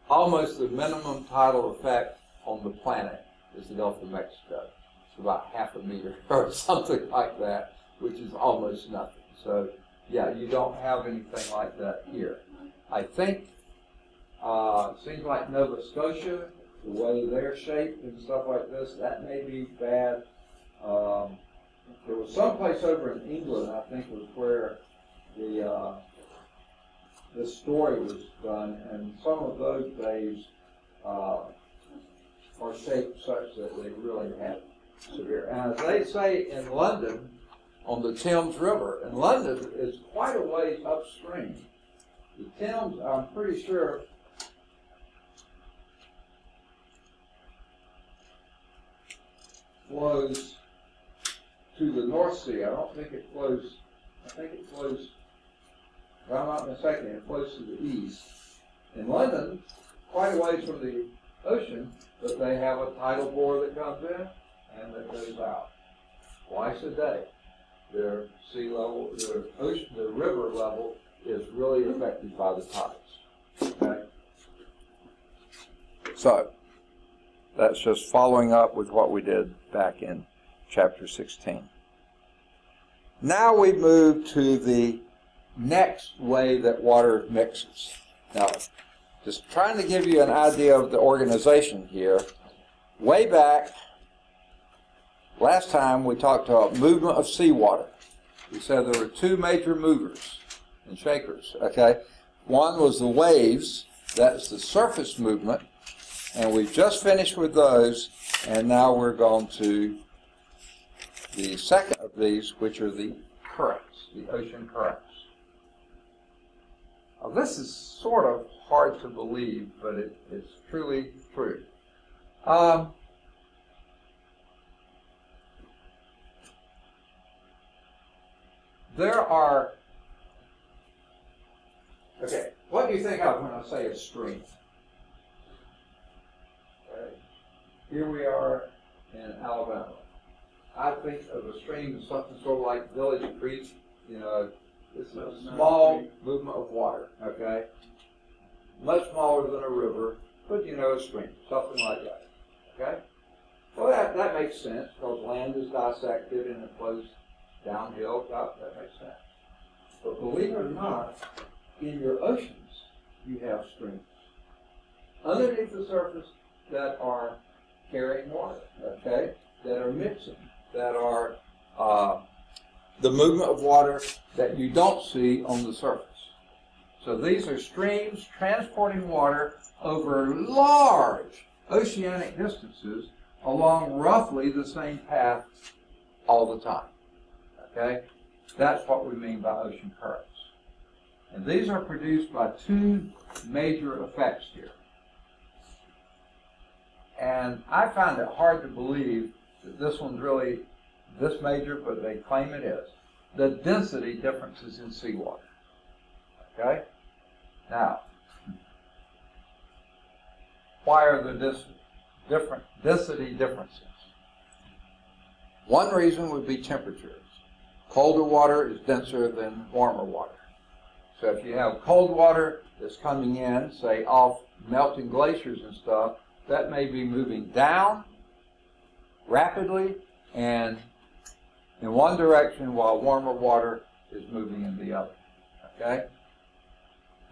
Almost the minimum tidal effect on the planet is the Gulf of Mexico. It's about half a meter <laughs> or something like that, which is almost nothing. So, yeah, you don't have anything like that here. I think, uh, seems like Nova Scotia, the way they're shaped and stuff like this, that may be bad. Um, there was some place over in England, I think, was where the uh, this story was done, and some of those bays uh, are shaped such that they really have severe. And as they say in London, on the Thames River, and London is quite a ways upstream. The Thames, I'm pretty sure, flows to the North Sea. I don't think it flows, I think it flows, not mistaken, it flows to the east. In London, quite a ways from the ocean, but they have a tidal bore that comes in and that goes out twice a day. Their sea level, their ocean, their river level is really affected by the tides. Okay? So, that's just following up with what we did back in chapter 16. Now we move to the next way that water mixes. Now, just trying to give you an idea of the organization here. Way back, last time we talked about movement of seawater. We said there were two major movers and shakers, okay? One was the waves, that's the surface movement, and we've just finished with those, and now we're going to the second of these, which are the currents, the ocean currents. Now, this is sort of hard to believe, but it, it's truly true. Um, there are. Okay, what do you think of when I say a stream? Okay. Here we are in Alabama. I think of a stream as something sort of like Village Creek, you know, small movement of water, okay? Much smaller than a river, but you know, a stream, something like that, okay? Well, that, that makes sense because land is dissected and it flows downhill. That, that makes sense. But believe it or not, in your oceans, you have streams underneath the surface that are carrying water, okay? That are mixing, that are uh, the movement of water that you don't see on the surface. So these are streams transporting water over large oceanic distances along roughly the same path all the time. Okay? That's what we mean by ocean currents. And these are produced by two major effects here. And I find it hard to believe that this one's really this major, but they claim it is. The density differences in seawater. Okay? Now, why are there dis- different density differences? One reason would be temperatures. Colder water is denser than warmer water. So if you have cold water that's coming in, say off melting glaciers and stuff, that may be moving down rapidly and in one direction while warmer water is moving in the other. Okay?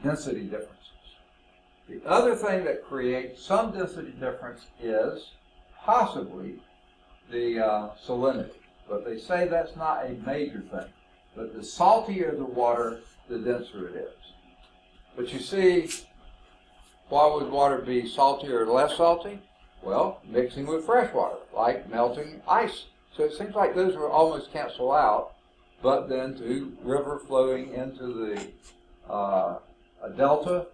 Density differences. The other thing that creates some density difference is possibly the uh, salinity. But they say that's not a major thing. But the saltier the water, the denser it is. But you see, why would water be saltier or less salty? Well, mixing with fresh water, like melting ice. So it seems like those will almost cancel out, but then to river flowing into the uh, delta,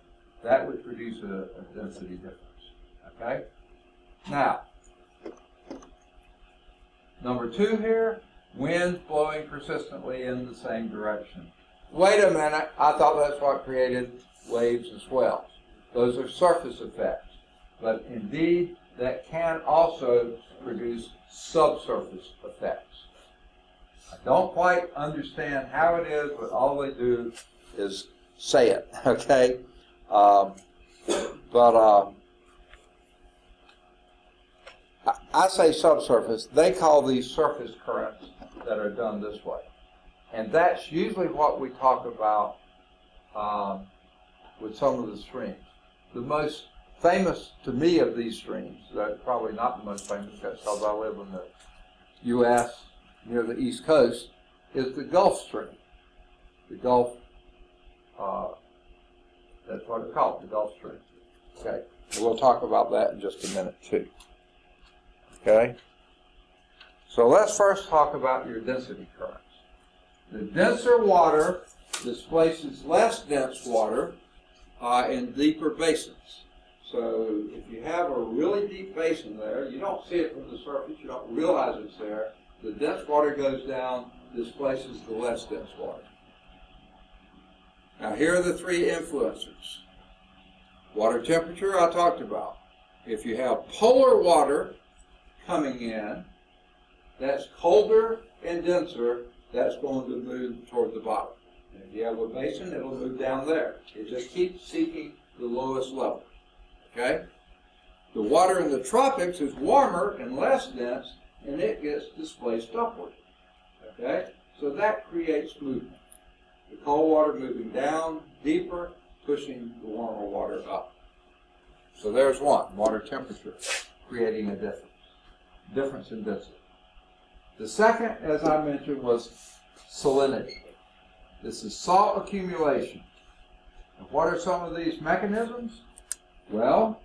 that would produce a, a density difference. Okay? Now, number two here, winds blowing persistently in the same direction. Wait a minute, I thought that's what created waves and swells. Those are surface effects. But indeed, that can also produce subsurface effects. I don't quite understand how it is, but all they do is say it, <laughs> okay? Um, but uh, I, I say subsurface. They call these surface currents that are done this way. And that's usually what we talk about um, with some of the streams. The most famous to me of these streams, probably not the most famous because I live in the U.S. near the East Coast, is the Gulf Stream. The Gulf, uh, that's what it's called, the Gulf Stream. Okay, we'll talk about that in just a minute too. Okay, so let's first talk about your density currents. The denser water displaces less dense water uh, in deeper basins. So if you have a really deep basin there, you don't see it from the surface, you don't realize it's there, the dense water goes down, displaces the less dense water. Now, here are the three influencers. Water temperature, I talked about. If you have polar water coming in, that's colder and denser, that's going to move toward the bottom. And if you have a basin, it'll move down there. It just keeps seeking the lowest level. Okay? The water in the tropics is warmer and less dense, and it gets displaced upward. Okay? So that creates movement. The cold water moving down deeper, pushing the warmer water up. So there's one, water temperature, creating a difference. Difference in density. The second, as I mentioned, was salinity. This is salt accumulation. And what are some of these mechanisms? Well,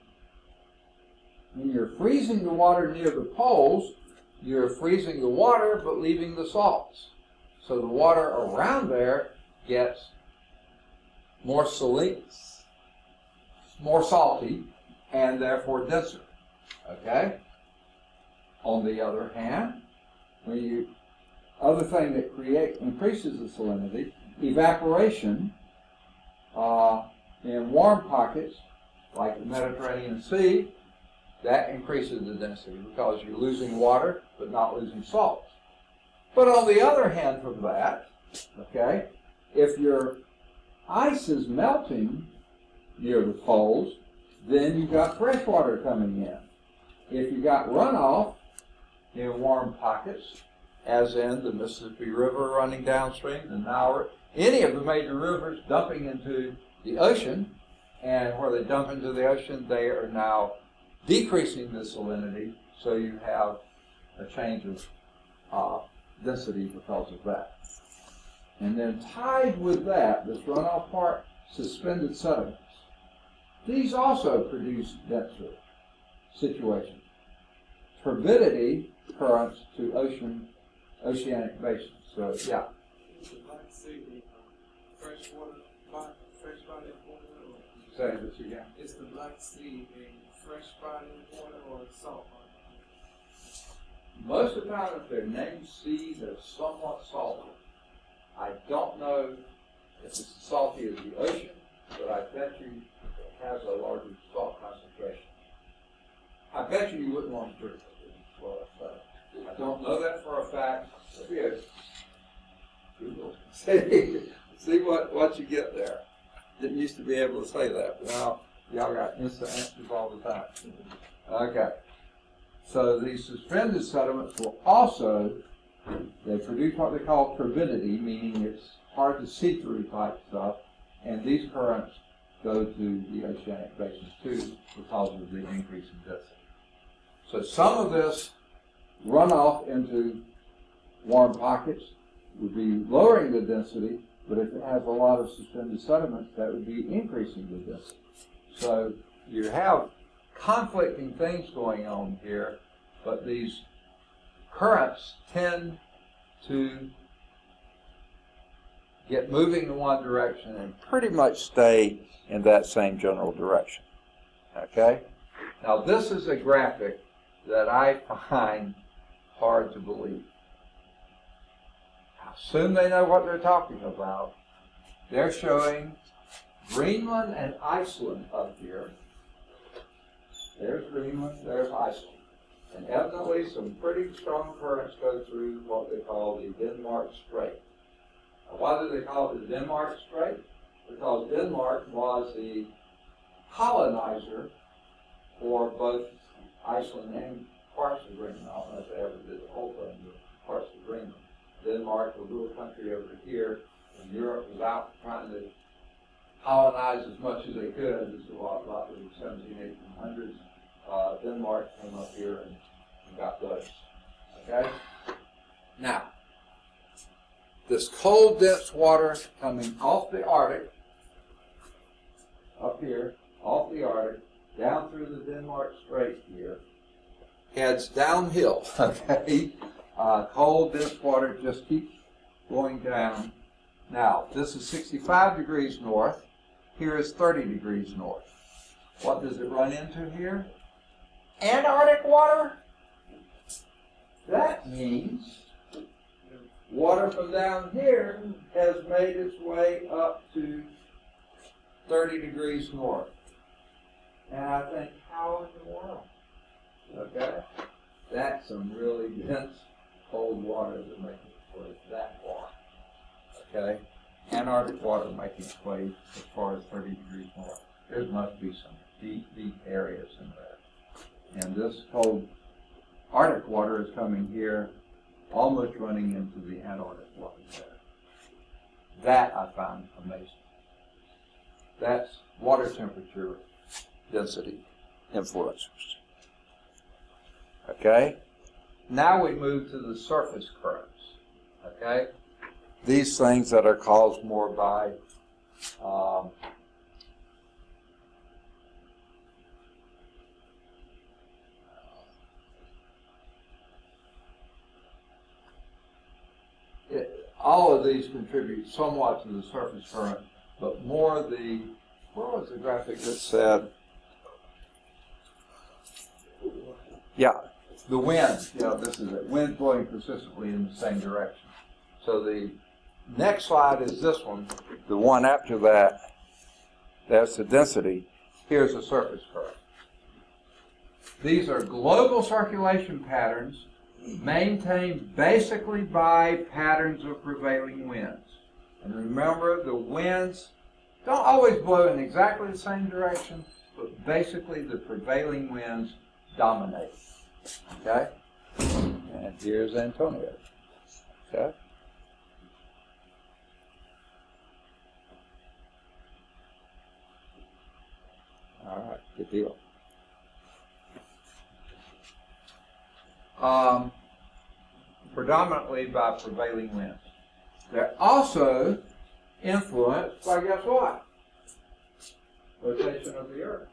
when you're freezing the water near the poles, you're freezing the water but leaving the salts. So the water around there gets more saline, more salty, and therefore denser. Okay? On the other hand, when you other thing that create increases the salinity, evaporation uh, in warm pockets like the Mediterranean Sea, that increases the density because you're losing water but not losing salts. But on the other hand from that, okay, if your ice is melting near the poles, then you've got fresh water coming in. If you've got runoff in warm pockets, as in the Mississippi River running downstream, the Nile, any of the major rivers dumping into the ocean, and where they dump into the ocean, they are now decreasing the salinity, so you have a change of uh, density because of that. And then tied with that, this runoff part, suspended sediments. These also produce denser situations. Turbidity currents to ocean, oceanic basins. So, yeah. A freshwater or Say this again. is the Black Sea a fresh body of water or a salt body? Most of the time, if they're named sea, they're somewhat salty. I don't know if it's as salty as the ocean, but I bet you it has a larger salt concentration. I bet you you wouldn't want to drink it, is what I say. I don't know that for a fact, but yeah. Google. See, <laughs> see what, what you get there. Didn't used to be able to say that, now y'all got instant answers all the time. Okay. So these suspended sediments will also, they produce what they call turbidity, meaning it's hard to see through type stuff, and these currents go to the oceanic basins too because of the increase in density. So some of this runoff into warm pockets would be lowering the density, but if it has a lot of suspended sediments, that would be increasing the density. So you have conflicting things going on here, but these currents tend to get moving in one direction and pretty much stay in that same general direction. Okay? Now, this is a graphic that I find hard to believe. Assume they know what they're talking about. They're showing Greenland and Iceland up here. There's Greenland, there's Iceland. And evidently some pretty strong currents go through what they call the Denmark Strait. Now, why do they call it the Denmark Strait? Because Denmark was the colonizer for both Iceland and parts of Greenland. I don't know if they ever did the whole thing, but parts of Greenland. Denmark a little country over here, and Europe was out trying to colonize as much as they could. This is a lot, of the 17, 1800s. Uh, Denmark came up here and, and got those. Okay? Now, this cold, dense water coming off the Arctic, up here, off the Arctic, down through the Denmark Strait here, heads downhill. <laughs> Okay? Uh, cold, dense water just keeps going down. Now, this is 65 degrees north. Here is 30 degrees north. What does it run into here? Antarctic water? That means water from down here has made its way up to 30 degrees north. And I think, how in the world? Okay? That's some really <laughs> dense cold water that makes its way that far. Okay? Antarctic water making its way as far as 30 degrees north. There must be some deep, deep areas in there. And this cold Arctic water is coming here, almost running into the Antarctic water there. That I find amazing. That's water temperature density influencers. Okay? Now we move to the surface currents. Okay? These things that are caused more by um, it, all of these contribute somewhat to the surface current, but more the, where was the graphic that said? Yeah, the wind, you know, this is it, wind blowing persistently in the same direction. So the next slide is this one, the one after that, that's the density. Here's the surface current. These are global circulation patterns maintained basically by patterns of prevailing winds. And remember, the winds don't always blow in exactly the same direction, but basically the prevailing winds dominate. Okay? And here's Antonio. Okay? All right, good deal. Um, predominantly by prevailing winds. They're also influenced by guess what? Rotation of the earth.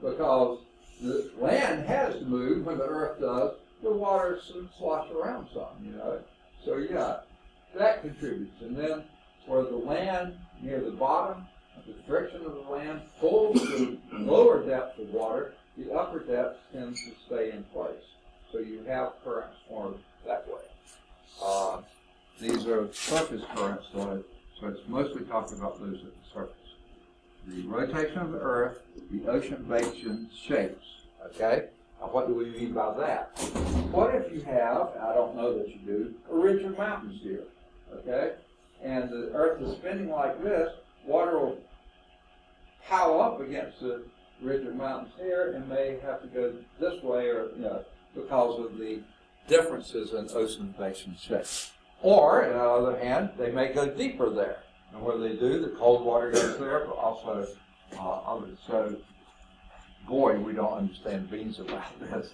Because the land has to move when the earth does, the water slosh around some, you know. So yeah, that contributes. And then where the land near the bottom, the friction of the land pulls the lower depth of water, the upper depth tends to stay in place. So you have currents formed that way. Uh, these are surface currents, so, so it's mostly talking about those at the surface. The rotation of the Earth, the ocean basin shapes. Okay? Now, what do we mean by that? What if you have, I don't know that you do, a ridge of mountains here? Okay? And the Earth is spinning like this, water will pile up against the ridge of mountains here and may have to go this way or, you know, because of the differences in ocean basin shape. Or, on the other hand, they may go deeper there. And where they do, the cold water goes there, but also uh, others. So, boy, we don't understand beans about this.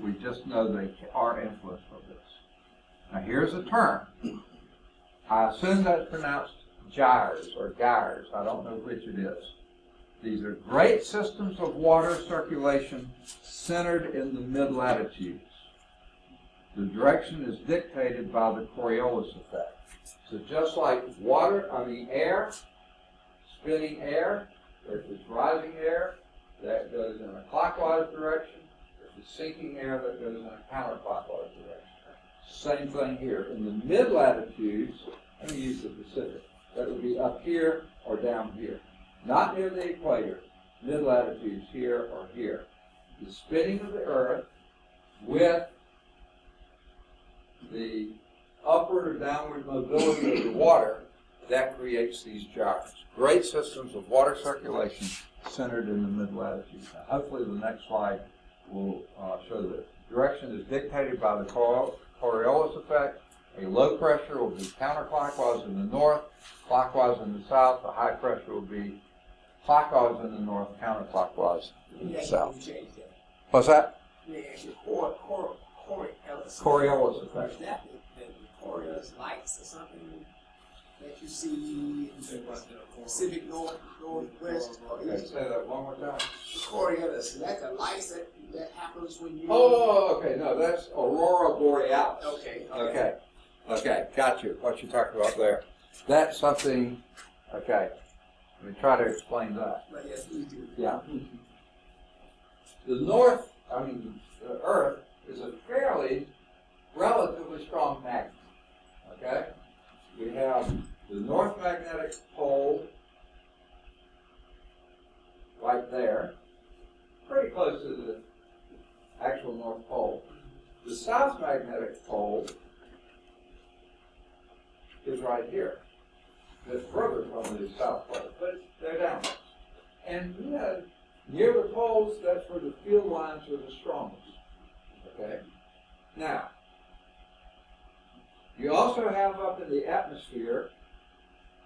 We just know they are influenced by this. Now, here's a term. I assume that's pronounced gyres or gyres. I don't know which it is. These are great systems of water circulation centered in the mid latitudes. The direction is dictated by the Coriolis effect. So just like water, I mean air, spinning air, if it's rising air, that goes in a clockwise direction. If it's sinking air, that goes in a counterclockwise direction. Same thing here. In the mid latitudes, let me use the Pacific. That would be up here or down here. Not near the equator. Mid latitudes here or here. The spinning of the earth with the upward or downward mobility of the water, that creates these gyres. Great systems of water circulation centered in the mid latitudes. Hopefully, the next slide will uh, show this. Direction is dictated by the Coriolis effect. A low pressure will be counterclockwise in the north, clockwise in the south. The high pressure will be clockwise in the north, counterclockwise in the south. What's that? Coriolis effect. The, the lights or something that you see in the Pacific North, Northwest, or Okay, East? say that one more time. Coriolis, is that the lights that, that happens when you? Oh, oh, oh, okay, no, that's Aurora Borealis. Okay, Okay, okay, got you, what you're talking about there. That's something, okay, let me try to explain that. But yes, we do. Yeah. The north, I mean, the earth is a fairly relatively strong magnet. Okay? We have the North Magnetic Pole right there, pretty close to the actual North Pole. The South Magnetic Pole is right here. It's further from the South Pole, but they're down. And near the poles, that's where the field lines are the strongest. Okay? Now, you also have up in the atmosphere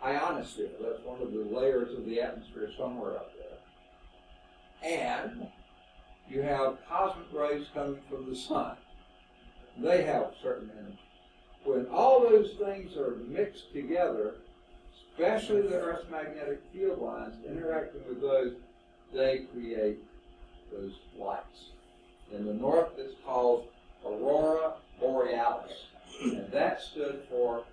ionosphere. That's one of the layers of the atmosphere somewhere up there. And you have cosmic rays coming from the sun. They have certain energy. When all those things are mixed together, especially the Earth's magnetic field lines interacting with those, they create those lights. In the north, it's called aurora borealis, and that stood for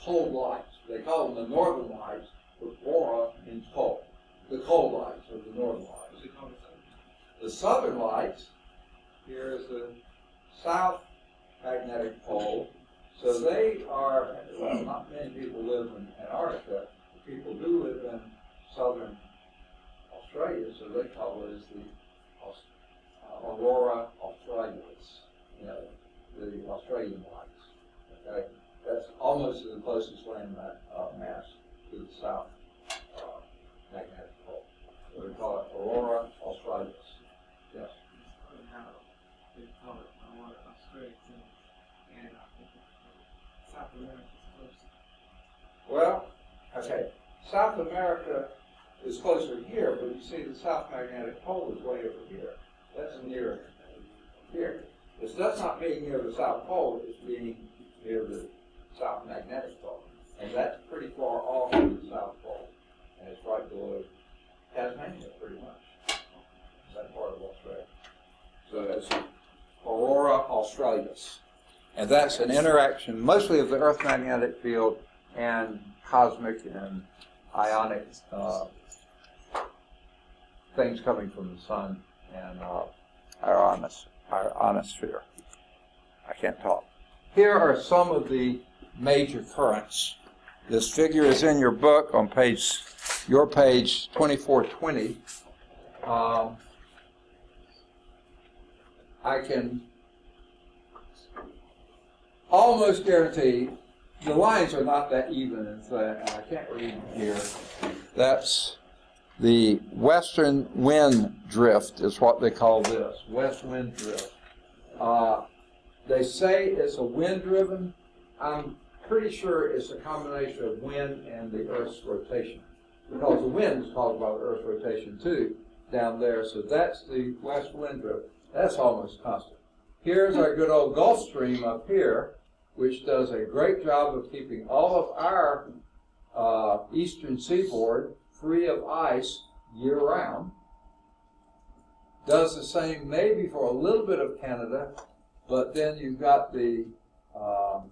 cold lights. They call them the northern lights, but aurora means cold. The cold lights are the northern lights. The southern lights, here is the south magnetic pole. So they are, well, not many people live in Antarctica. People do live in southern Australia, so they call it as the uh, Aurora Australis, you know, the Australian lights. Okay, that's almost the closest land uh, mass to the south uh, magnetic pole. So we call it Aurora Australis. Yes. they call it, Australia too. And I think South America's. Well, okay, South America is closer here, but you see the South Magnetic Pole is way over here. That's near here. It's, that's not being near the South Pole, it's being near the South Magnetic Pole. And that's pretty far off of the South Pole. And it's right below Tasmania, pretty much. That part of Australia. So that's Aurora Australis. And that's an interaction mostly of the Earth magnetic field and cosmic and ionic uh, things coming from the sun and uh, our ionosphere. I can't talk. Here are some of the major currents. This figure is in your book on page, your page 2420. Um, I can almost guarantee the lines are not that even, and I can't read here. That's the western wind drift is what they call this, west wind drift. Uh, they say it's a wind-driven. I'm pretty sure it's a combination of wind and the Earth's rotation, because the wind is caused by the Earth's rotation too down there. So that's the west wind drift. That's almost constant. Here's our good old Gulf Stream up here, which does a great job of keeping all of our uh, eastern seaboard free of ice year round. Does the same maybe for a little bit of Canada, but then you've got the um,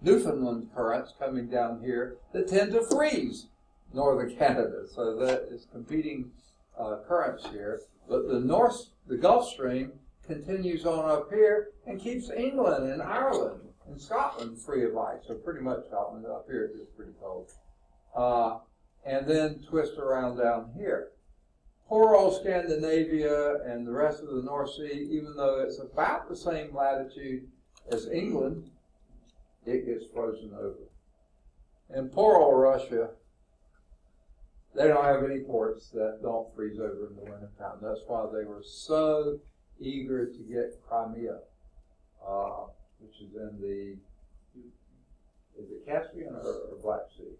Newfoundland currents coming down here that tend to freeze northern <laughs> Canada. So that is competing uh, currents here. But the North, the Gulf Stream continues on up here and keeps England and Ireland and Scotland free of ice. So pretty much Scotland up here is pretty cold. Uh, and then twist around down here. Poor old Scandinavia and the rest of the North Sea, even though it's about the same latitude as England, it gets frozen over. And poor old Russia, they don't have any ports that don't freeze over in the wintertime. That's why they were so eager to get Crimea, uh, which is in the, is it Caspian or, or Black Sea?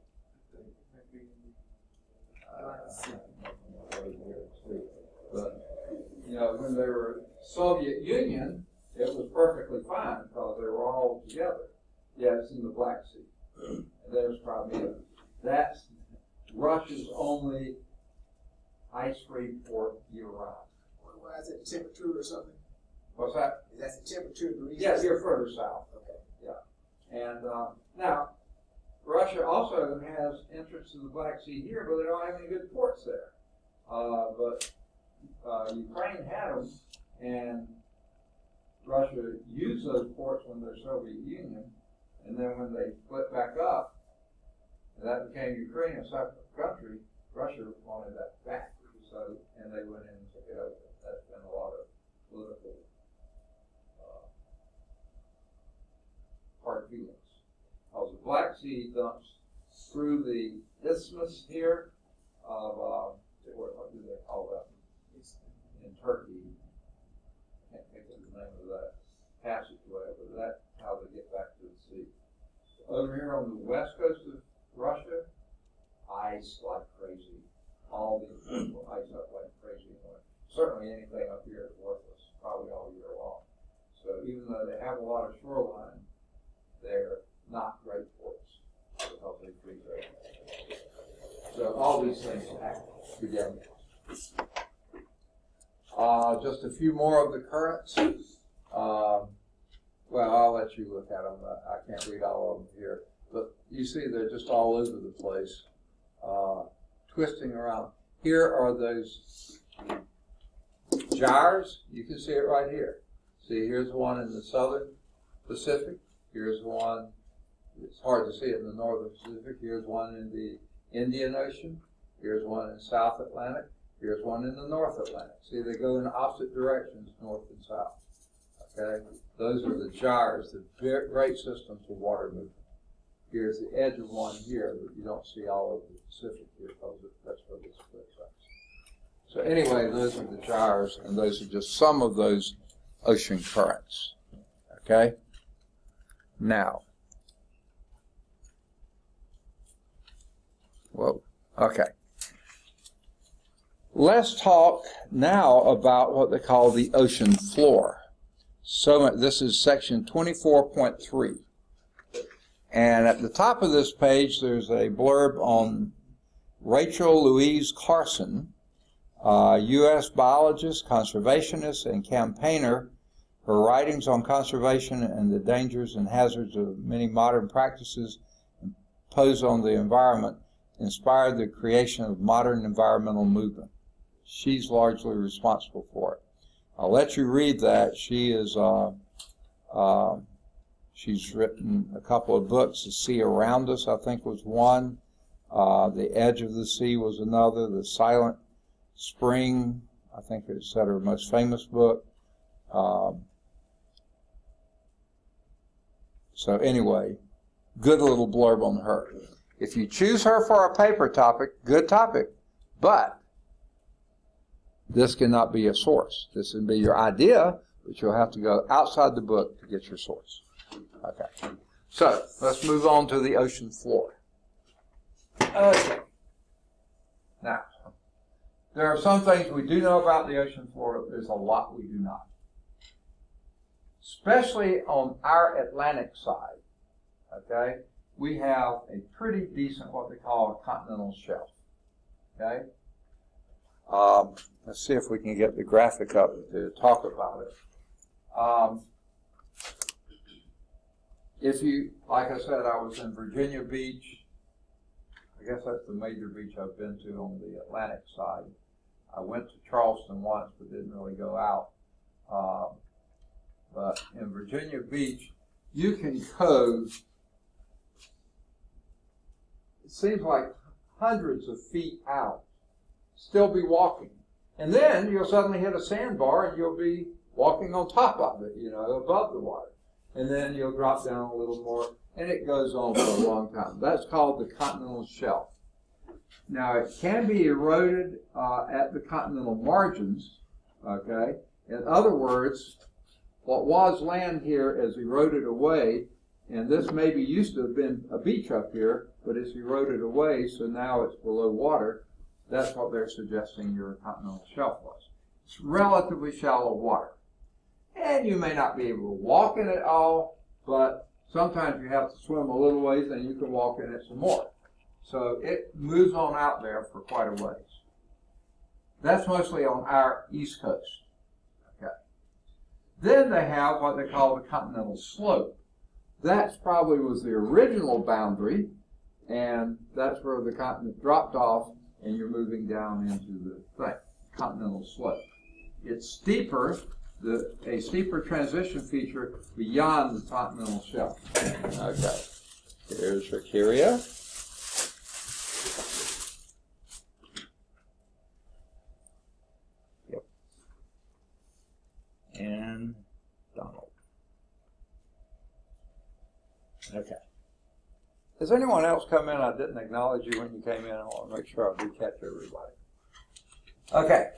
But, you know, when they were Soviet Union, it was perfectly fine because they were all together. Yeah, it's in the Black Sea. And there's Crimea. That's Russia's only ice-free port year-round. Why is it temperature or something? What's that? Is that the temperature the? Yes, you're further south. Okay. Yeah. And uh, now, Russia also has entrance to the Black Sea here, but they don't have any good ports there. Uh, but uh, Ukraine had them, and Russia used those ports when the Soviet Union And then when they split back up, and that became Ukraine a separate country, Russia wanted that back. So, and they went in and took it over. That's been a lot of political uh, hard feelings. Because Black Sea dumps through the isthmus here of, uh, what, do they call that? In Turkey. Can't think of the name of that passageway, but that's how they get back to the sea. Over here on the west coast of Russia, ice like crazy. All the people ice up like crazy. Certainly anything up here is worthless, probably all year long. So even though they have a lot of shoreline, they're not great ports because they. So all these things act together. Uh, just a few more of the currents. Um, well, I'll let you look at them. I I can't read all of them here. But you see they're just all over the place, uh, twisting around. Here are those gyres. You can see it right here. See, here's one in the southern Pacific. Here's one, it's hard to see it in the northern Pacific. Here's one in the Indian Ocean. Here's one in South Atlantic. Here's one in the North Atlantic. See, they go in opposite directions, north and south. Okay? Those are the gyres, the great systems of water movement. Here's the edge of one here, but you don't see all of the Pacific here because that's where this splits up. So anyway, those are the gyres, and those are just some of those ocean currents. Okay? Now. Whoa. Okay. Let's talk now about what they call the ocean floor. So this is section 24.3. And at the top of this page, there's a blurb on Rachel Louise Carson, U.S. biologist, conservationist, and campaigner. Her writings on conservation and the dangers and hazards of many modern practices imposed on the environment inspired the creation of modern environmental movement. She's largely responsible for it. I'll let you read that. She is, uh, uh, she's written a couple of books. The Sea Around Us, I think, was one. Uh, the Edge of the Sea was another. The Silent Spring, I think is her most famous book. Um, so anyway, good little blurb on her. If you choose her for a paper topic, good topic, but this cannot be a source. This can be your idea, but you'll have to go outside the book to get your source. Okay. So let's move on to the ocean floor. Okay. Now, there are some things we do know about the ocean floor. There's a lot we do not. Especially on our Atlantic side. Okay? We have a pretty decent, what they call a continental shelf. Okay? Um, let's see if we can get the graphic up to talk about it. Um, if you, like I said, I was in Virginia Beach. I guess that's the major beach I've been to on the Atlantic side. I went to Charleston once, but didn't really go out. Um, but in Virginia Beach, you can go, it seems like hundreds of feet out, still be walking. And then you'll suddenly hit a sandbar and you'll be walking on top of it, you know, above the water. And then you'll drop down a little more, and it goes on for a long time. That's called the continental shelf. Now, it can be eroded uh, at the continental margins, okay? In other words, what was land here is eroded away, and this maybe used to have been a beach up here, but it's eroded away, so now it's below water. That's what they're suggesting your continental shelf was. It's relatively shallow water. And you may not be able to walk in it all, but sometimes you have to swim a little ways and you can walk in it some more. So it moves on out there for quite a ways. That's mostly on our east coast. Okay. Then they have what they call the continental slope. That's probably was the original boundary, and that's where the continent dropped off, and you're moving down into the thing, continental slope. It's steeper the, a steeper transition feature beyond the continental shelf. Okay. Here's Ricaria. Okay. Has anyone else come in? I didn't acknowledge you when you came in. I want to make sure I do catch everybody. Okay.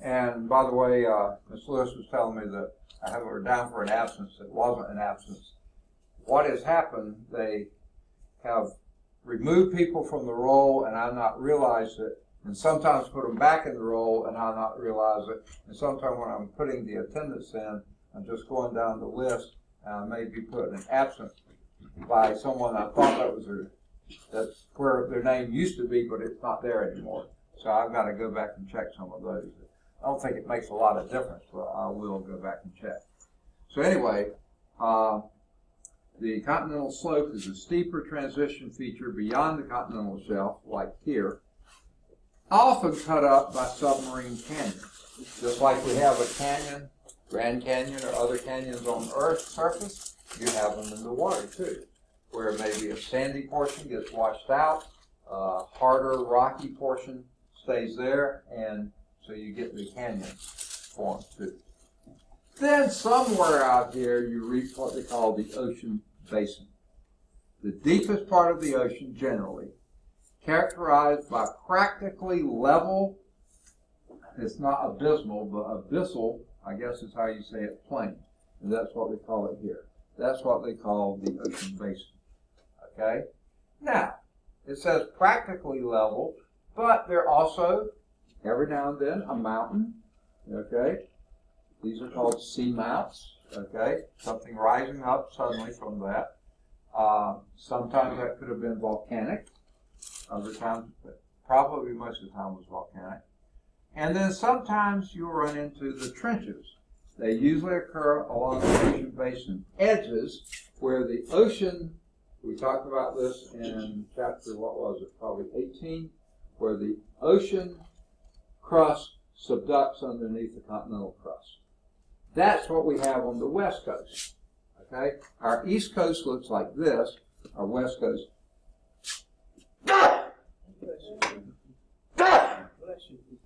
And by the way, uh, Ms. Lewis was telling me that I have her down for an absence. It wasn't an absence. What has happened, they have removed people from the roll and I not realized it, and sometimes put them back in the roll and I not realize it. And sometimes when I'm putting the attendance in, I'm just going down the list and I may be putting an absent by someone I thought that was their, that's where their name used to be, but it's not there anymore. So I've got to go back and check some of those. I don't think it makes a lot of difference, but I will go back and check. So anyway, uh, the continental slope is a steeper transition feature beyond the continental shelf, like here, often cut up by submarine canyons. Just like we have a canyon, Grand Canyon or other canyons on Earth's surface, you have them in the water too, where maybe a sandy portion gets washed out, a harder rocky portion stays there, and so you get the canyon formed too. Then somewhere out here you reach what they call the ocean basin. The deepest part of the ocean generally, characterized by practically level, it's not abysmal, but abyssal, I guess is how you say it, plain. And that's what they call it here. That's what they call the ocean basin. Okay? Now, it says practically level, but there are also, every now and then, a mountain. Okay? These are called seamounts. Okay? Something rising up suddenly from that. Uh, sometimes that could have been volcanic. Other times, probably most of the time was volcanic. And then sometimes you'll run into the trenches. They usually occur along the ocean basin edges where the ocean, we talked about this in chapter, what was it, probably 18, where the ocean crust subducts underneath the continental crust. That's what we have on the west coast. Okay? Our east coast looks like this, our west coast.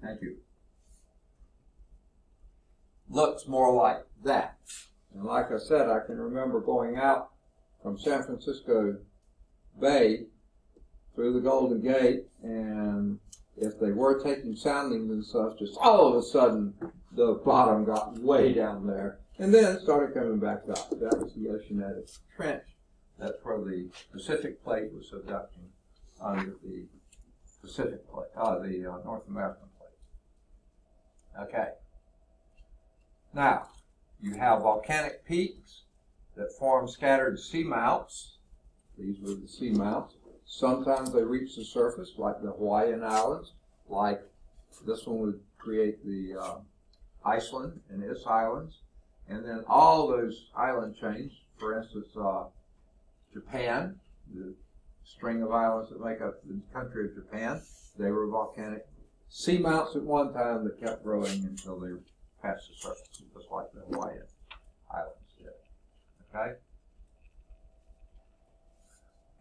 Thank you. Looks more like that. And like I said, I can remember going out from San Francisco Bay through the Golden Gate, and if they were taking soundings and stuff, just all of a sudden the bottom got way down there, and then started coming back up. That was the oceanic trench. That's where the Pacific plate was subducting under the Pacific plate, uh, the uh, North American. Okay. Now, you have volcanic peaks that form scattered seamounts. These were the seamounts. Sometimes they reach the surface, like the Hawaiian Islands, like this one would create the uh, Iceland and its islands. And then all those island chains, for instance, uh, Japan, the string of islands that make up the country of Japan, they were volcanic seamounts at one time that kept growing until they passed the surface, just like the Hawaiian Islands did. Okay?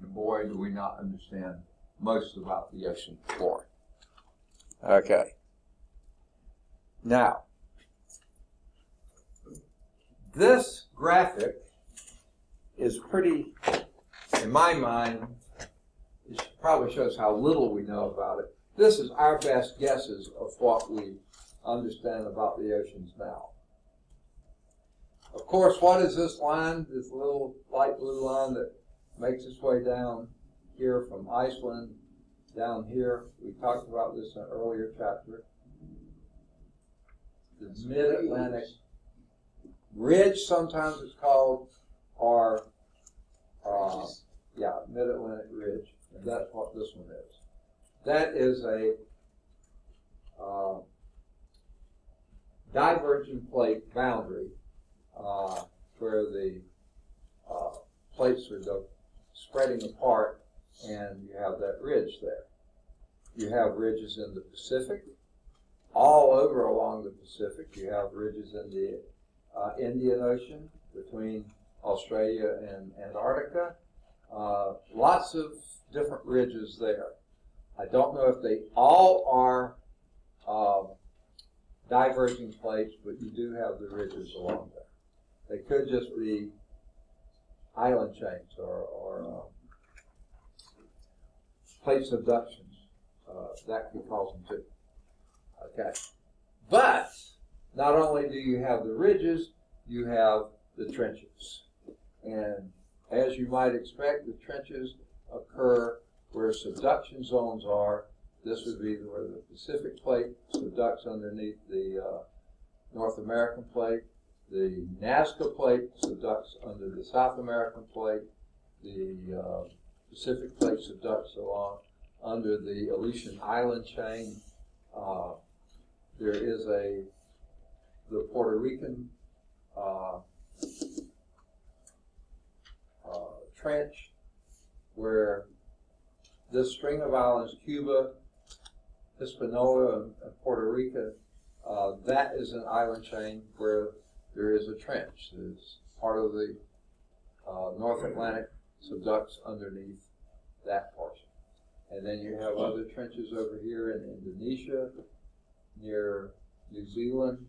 And boy, do we not understand most about the ocean floor. Okay. Now, this graphic is pretty, in my mind, it probably shows how little we know about it. This is our best guesses of what we understand about the oceans now. Of course, what is this line? This little light blue line that makes its way down here from Iceland down here. We talked about this in an earlier chapter. The mid-Atlantic ridge, sometimes it's called, or uh, yeah, mid-Atlantic ridge. And that's what this one is. That is a uh, divergent plate boundary uh, where the uh, plates are spreading apart and you have that ridge there. You have ridges in the Pacific, all over along the Pacific. You have ridges in the uh, Indian Ocean between Australia and Antarctica. Uh, lots of different ridges there. I don't know if they all are uh, diverging plates, but you do have the ridges along there. They could just be island chains or, or uh, plate subductions. Uh, that could cause them too. Okay. But not only do you have the ridges, you have the trenches. And as you might expect, the trenches occur where subduction zones are. This would be where the Pacific plate subducts underneath the uh, North American plate. The Nazca plate subducts under the South American plate. The uh, Pacific plate subducts along under the Aleutian Island chain. Uh, there is a the Puerto Rican uh, uh, trench where this string of islands, Cuba, Hispaniola, and, Puerto Rico, uh, that is an island chain where there is a trench. It's part of the uh, North Atlantic subducts underneath that portion. And then you have other trenches over here in Indonesia, near New Zealand,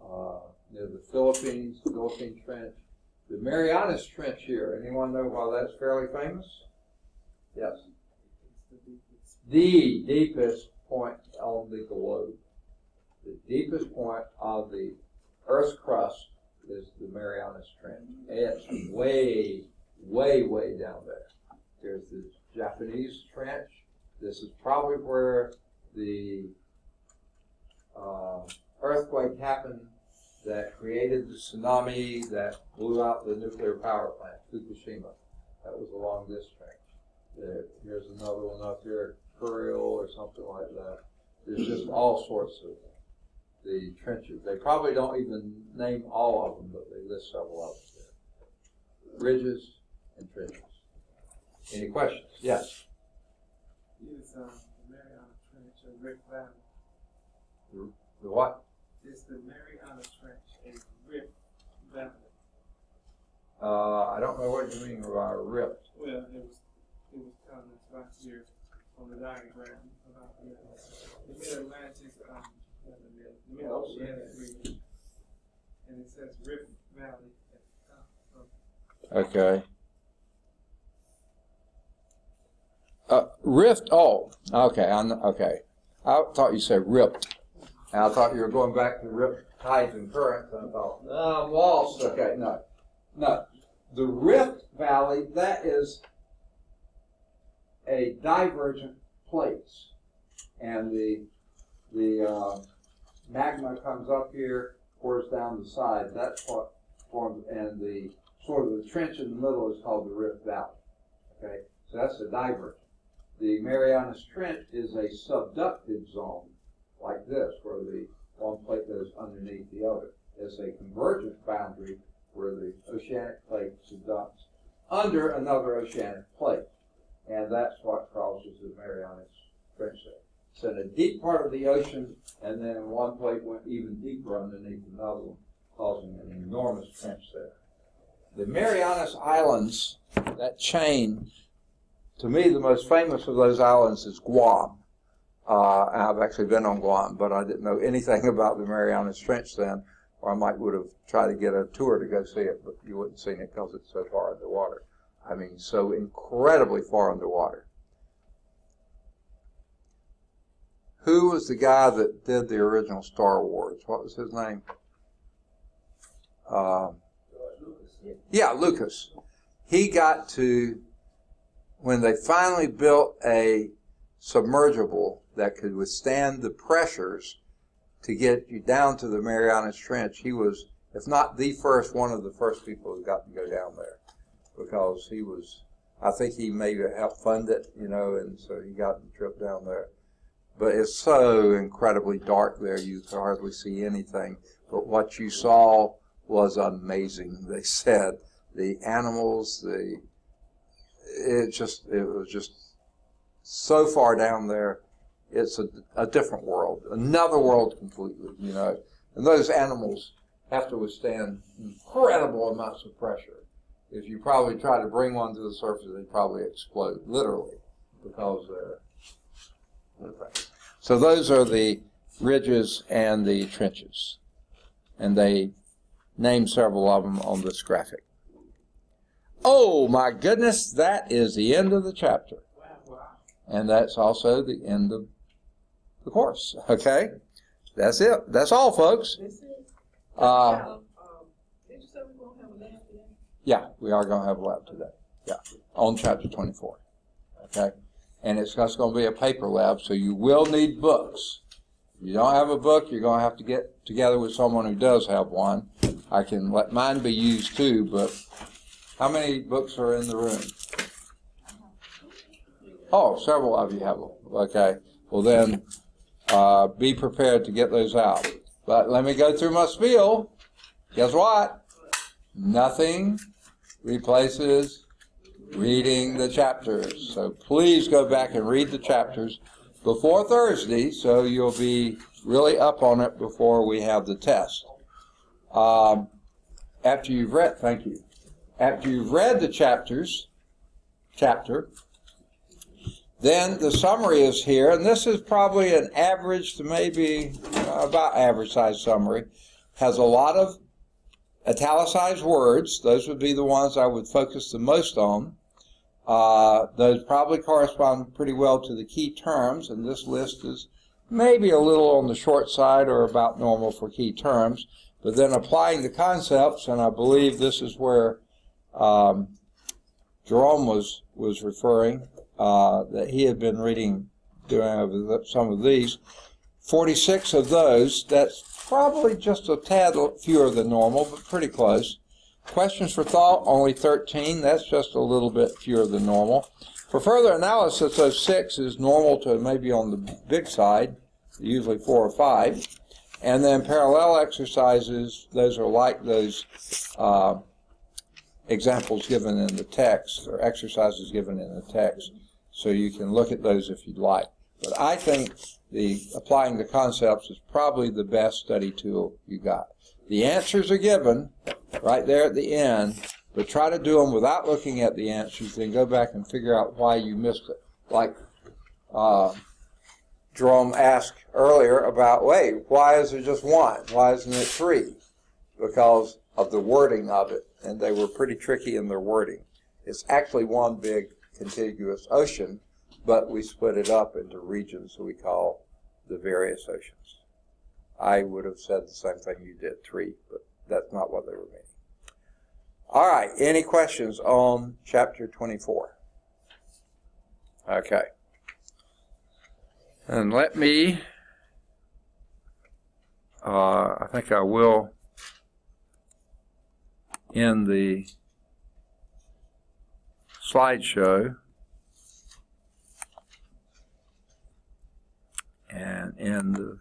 uh, near the Philippines, the Philippine Trench. The Marianas Trench here, anyone know why that's fairly famous? Yes. It's the deepest. The deepest point on the globe. The deepest point of the Earth's crust is the Marianas Trench. It's way, way, way down there. There's the Japanese Trench. This is probably where the uh, earthquake happened that created the tsunami that blew out the nuclear power plant, Fukushima. That was along this trench. There, here's another one up here, Or something like that. There's just all sorts of the trenches. They probably don't even name all of them, but they list several of them there. Ridges and trenches. Any questions? Yes. Is um, the Mariana Trench a rift valley? The what? Is the Mariana Trench a rift valley? Uh, I don't know what you mean by ripped. Well, it was it was us right here on the diagram about the, the Mid Atlantic, um, the Mid, Oceanic region, and it says Rift Valley at the top. So Okay. Uh, rift. Oh, okay. I'm okay. I thought you said ripped. And I thought you were going back to ripped tides and currents. And I thought, no, I'm lost. Okay, no, no. The Rift Valley. That is a divergent place, and the the uh, magma comes up here, pours down the side. That's what forms, and the sort of the trench in the middle is called the Rift Valley. Okay, so that's a divergent. The Marianas Trench is a subducted zone, like this, where the one plate goes underneath the other. It's a convergent boundary where the oceanic plate subducts under another oceanic plate. And that's what crosses the Marianas Trench. It's in a deep part of the ocean, and then one plate went even deeper underneath another one, causing an enormous trench there. The Marianas Islands, that chain, to me, the most famous of those islands is Guam. Uh, I've actually been on Guam, but I didn't know anything <laughs> about the Marianas Trench then, or I might would have tried to get a tour to go see it, but you wouldn't seen it because it's so far underwater. I mean, so incredibly far underwater. Who was the guy that did the original Star Wars? What was his name? Um, yeah, Lucas. He got to, when they finally built a submergible that could withstand the pressures to get you down to the Marianas Trench, he was, if not the first, one of the first people who got to go down there. Because he was, I think he maybe helped fund it, you know, and so he got the trip down there. But it's so incredibly dark there, you could hardly see anything. But what you saw was amazing, <laughs> they said. The animals, the, it just, it was just so far down there it's a, a different world, another world completely, you know. And those animals have to withstand incredible amounts of pressure. If you probably try to bring one to the surface, they probably explode, literally, because they're. okay. So those are the ridges and the trenches. And they name several of them on this graphic. Oh my goodness, that is the end of the chapter. And that's also the end of the course. Okay? That's it. That's all, folks. Uh, um, did you say we're gonna have a lab today? Yeah, we are going to have a lab today. Yeah, on chapter 24. Okay? And it's just going to be a paper lab, so you will need books. If you don't have a book, you're going to have to get together with someone who does have one. I can let mine be used too, but how many books are in the room? Oh, several of you have them. Okay. Well, then, uh, be prepared to get those out. But let me go through my spiel. Guess what? Nothing replaces reading the chapters. So please go back and read the chapters before Thursday so you'll be really up on it before we have the test. Um, after you've read, thank you. After you've read the chapters, chapter, then the summary is here, and this is probably an average to maybe uh, about average size summary. Has a lot of italicized words. Those would be the ones I would focus the most on. Uh, those probably correspond pretty well to the key terms, and this list is maybe a little on the short side or about normal for key terms. But then applying the concepts, and I believe this is where um, Jerome was was referring uh, that he had been reading doing some of these. 46 of those, that's probably just a tad fewer than normal, but pretty close. Questions for thought, only 13. That's just a little bit fewer than normal. For further analysis, those six is normal to maybe on the big side, usually four or five. And then parallel exercises, those are like those uh, examples given in the text or exercises given in the text. So you can look at those if you'd like. But I think the applying the concepts is probably the best study tool you got. The answers are given right there at the end, but try to do them without looking at the answers, then go back and figure out why you missed it. Like uh, Jerome asked earlier about, wait, why is there just one? Why isn't it three? Because of the wording of it, and they were pretty tricky in their wording. It's actually one big contiguous ocean, but we split it up into regions that we call the various oceans. I would have said the same thing you did, three, but that's not what they were meaning. All right, any questions on chapter 24? Okay. And let me, uh, I think I will end the slideshow. And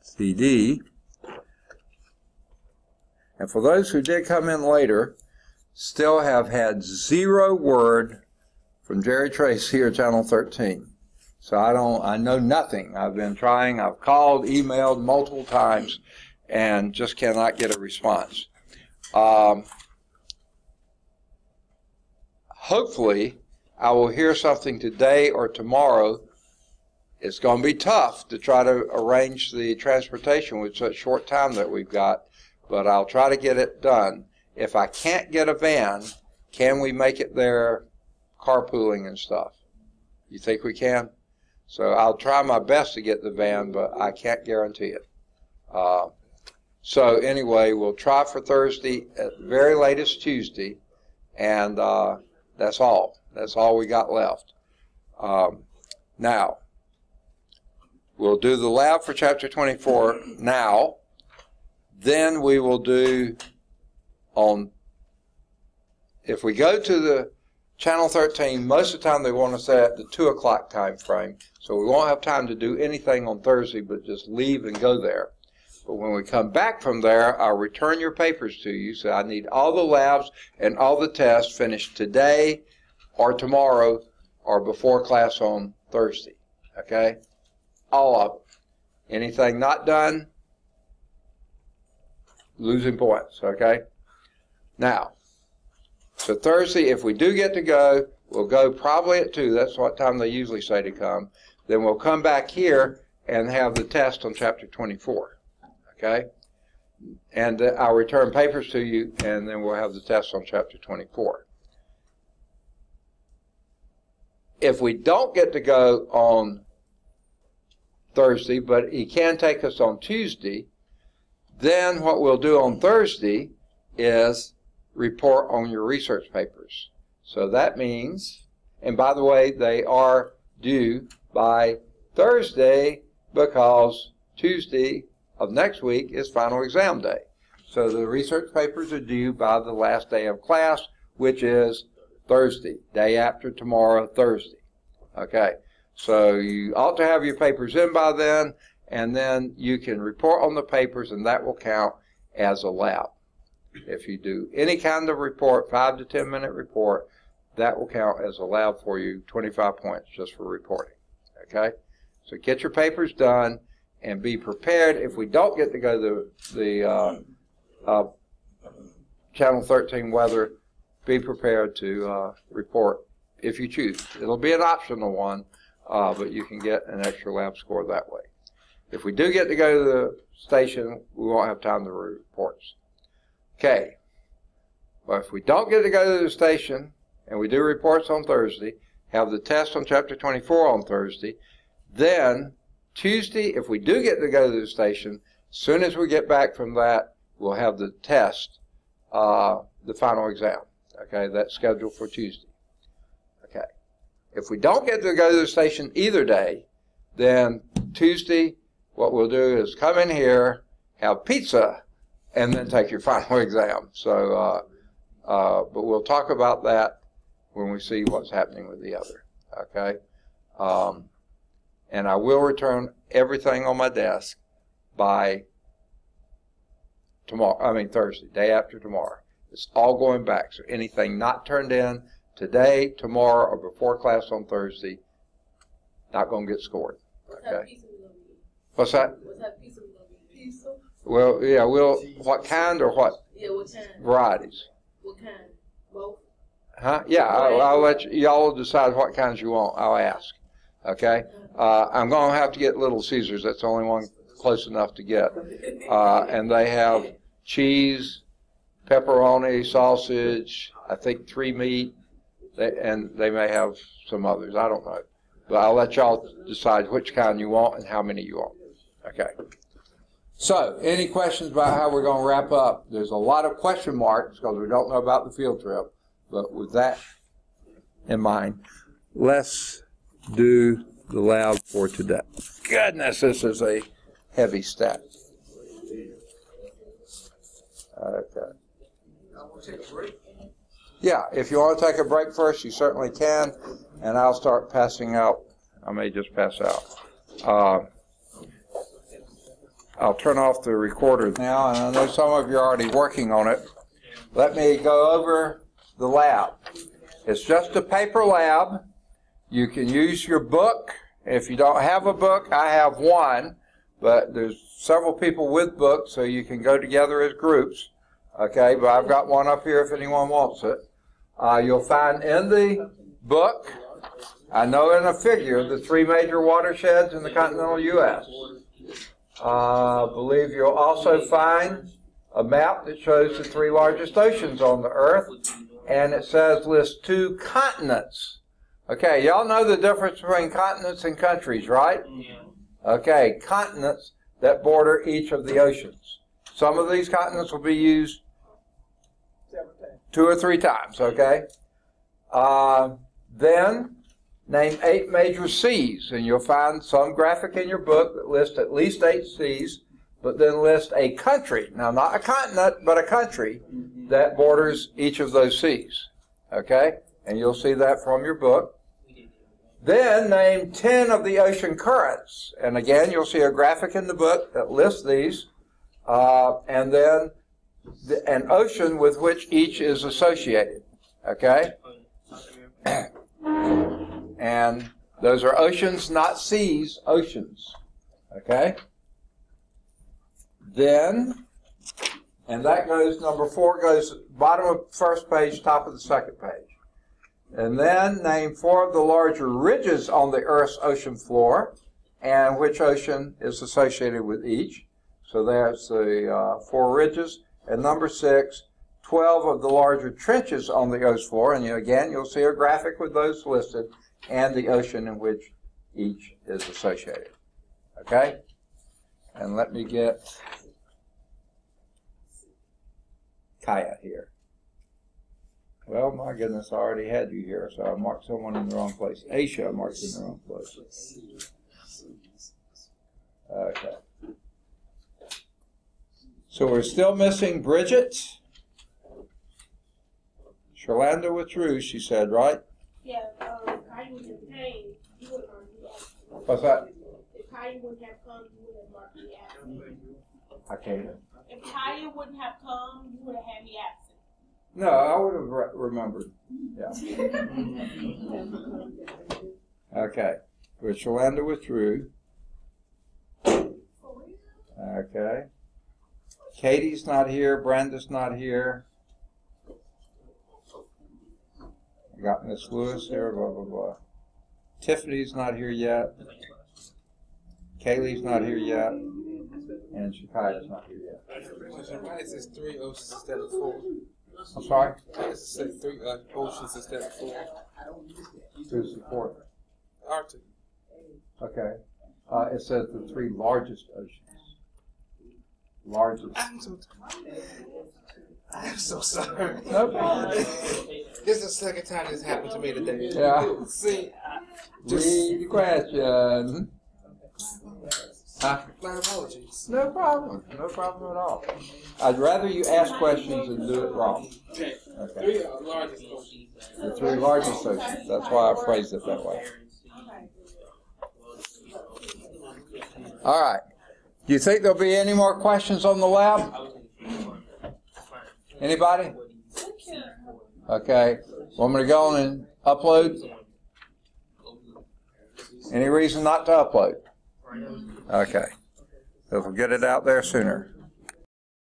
CD. And for those who did come in later, still have had zero word from Jerry Tracy or Channel 13. So I don't, I know nothing. I've been trying, I've called, emailed multiple times, and just cannot get a response. Um, hopefully, I will hear something today or tomorrow. It's going to be tough to try to arrange the transportation with such short time that we've got, but I'll try to get it done. If I can't get a van, can we make it there carpooling and stuff? You think we can? So I'll try my best to get the van, but I can't guarantee it. Uh, so anyway, we'll try for Thursday at the very latest Tuesday, and uh, that's all. That's all we got left. Um, now, we'll do the lab for chapter 24 now. Then we will do on, if we go to the channel 13, most of the time they want to set the 2 o'clock time frame. So we won't have time to do anything on Thursday, but just leave and go there. But when we come back from there, I'll return your papers to you. So I need all the labs and all the tests finished today or tomorrow or before class on Thursday. Okay? All of them. Anything not done, losing points. Okay? Now, so Thursday, if we do get to go, we'll go probably at 2. That's what time they usually say to come. Then we'll come back here and have the test on chapter 24. Okay? And uh, I'll return papers to you, and then we'll have the test on chapter 24. If we don't get to go on Thursday, but he can take us on Tuesday, then what we'll do on Thursday is report on your research papers. So that means, and by the way, they are due by Thursday because Tuesday of next week is final exam day. So the research papers are due by the last day of class, which is Thursday, day after tomorrow, Thursday. Okay, so you ought to have your papers in by then, and then you can report on the papers, and that will count as a lab. If you do any kind of report, five to ten minute report, that will count as a lab for you, 25 points just for reporting. Okay, so get your papers done and be prepared. If we don't get to go to the uh, uh, Channel 13 weather, be prepared to uh, report if you choose. It'll be an optional one, uh, but you can get an extra lab score that way. If we do get to go to the station, we won't have time to report. Okay. But if we don't get to go to the station, and we do reports on Thursday, have the test on chapter 24 on Thursday, then Tuesday, if we do get to go to the station, soon as we get back from that, we'll have the test, uh, the final exam. Okay, that's scheduled for Tuesday. Okay. If we don't get to go to the station either day, then Tuesday, what we'll do is come in here, have pizza, and then take your <laughs> final exam. So, uh, uh, but we'll talk about that when we see what's happening with the other. Okay. Um, and I will return everything on my desk by tomorrow. I mean Thursday, day after tomorrow. It's all going back. So anything not turned in today, tomorrow, or before class on Thursday, not going to get scored. Okay. of pizza we gonna be? What's that? What type of pizza we gonna be? Pizza. Well, yeah, we'll. What kind or what Yeah, what kind? varieties? What kind? Both? Huh? Yeah, I'll, I'll let you, y'all decide what kinds you want. I'll ask. Okay. Uh, I'm going to have to get Little Caesars. That's the only one close enough to get. Uh, and they have cheese, pepperoni, sausage, I think three meat, and they may have some others. I don't know. But I'll let y'all decide which kind you want and how many you want. Okay. So, any questions about how we're going to wrap up? There's a lot of question marks because we don't know about the field trip. But with that in mind, let's do the lab for today. Goodness, this is a heavy step. Okay. Take a break. Yeah, if you want to take a break first, you certainly can, and I'll start passing out. I may just pass out. Uh, I'll turn off the recorder now, and I know some of you are already working on it. Let me go over the lab. It's just a paper lab. You can use your book. If you don't have a book, I have one, but there's several people with books, so you can go together as groups. Okay, but I've got one up here if anyone wants it. Uh, you'll find in the book, I know in a figure, the three major watersheds in the continental U.S. Uh, I believe you'll also find a map that shows the three largest oceans on the earth, and it says list two continents. Okay, y'all know the difference between continents and countries, right? Okay, continents that border each of the oceans. Some of these continents will be used. Two or three times, okay? Uh, then name eight major seas, and you'll find some graphic in your book that lists at least eight seas, but then list a country, now not a continent, but a country that borders each of those seas, okay? And you'll see that from your book. Then name 10 of the ocean currents, and again, you'll see a graphic in the book that lists these, uh, and then the, an ocean with which each is associated. Okay? <clears throat> And those are oceans, not seas, oceans. Okay? Then, and that goes, number four goes bottom of first page, top of the second page. And then name four of the larger ridges on the Earth's ocean floor and which ocean is associated with each. So there's the uh, four ridges. And number six, 12 of the larger trenches on the ocean floor. And you, again, you'll see a graphic with those listed and the ocean in which each is associated. Okay? And let me get Kaya here. Well, my goodness, I already had you here, so I marked someone in the wrong place. Aisha, I marked in the wrong place. Okay. So we're still missing Bridget. Sherlanda withdrew, she said, right? Yeah, um, Kai would have came, you would have marked me absent. What's that? If Kai wouldn't have come, you would have marked me absent. I can't. If Kaya wouldn't have come, you would have had me absent. No, I would have re- remembered. Yeah. <laughs> Okay. With Shalanda withdrew. Okay. Katie's not here. Brenda's not here. I got Miss Lewis here. Blah blah blah. Tiffany's not here yet. Kaylee's not here yet. And Shakai's not here yet. Why is this three oceans instead of four? I'm sorry. Why does it say three uh, oceans instead of four? Who's the fourth? Arctic. Okay. Uh, it says the three largest oceans. Largest. I'm so I'm so sorry. Nope. This is the second time this happened to me today. Yeah. See, I just Read the question. Huh? my apologies. No problem. No problem at all. I'd rather you ask questions than do it wrong. Okay. Okay. Three largest oceans. The three largest oceans. That's why I phrased it that way. All right. Do you think there'll be any more questions on the lab? Anybody? Okay. Want me to go on and upload? Any reason not to upload? Okay. So we'll get it out there sooner.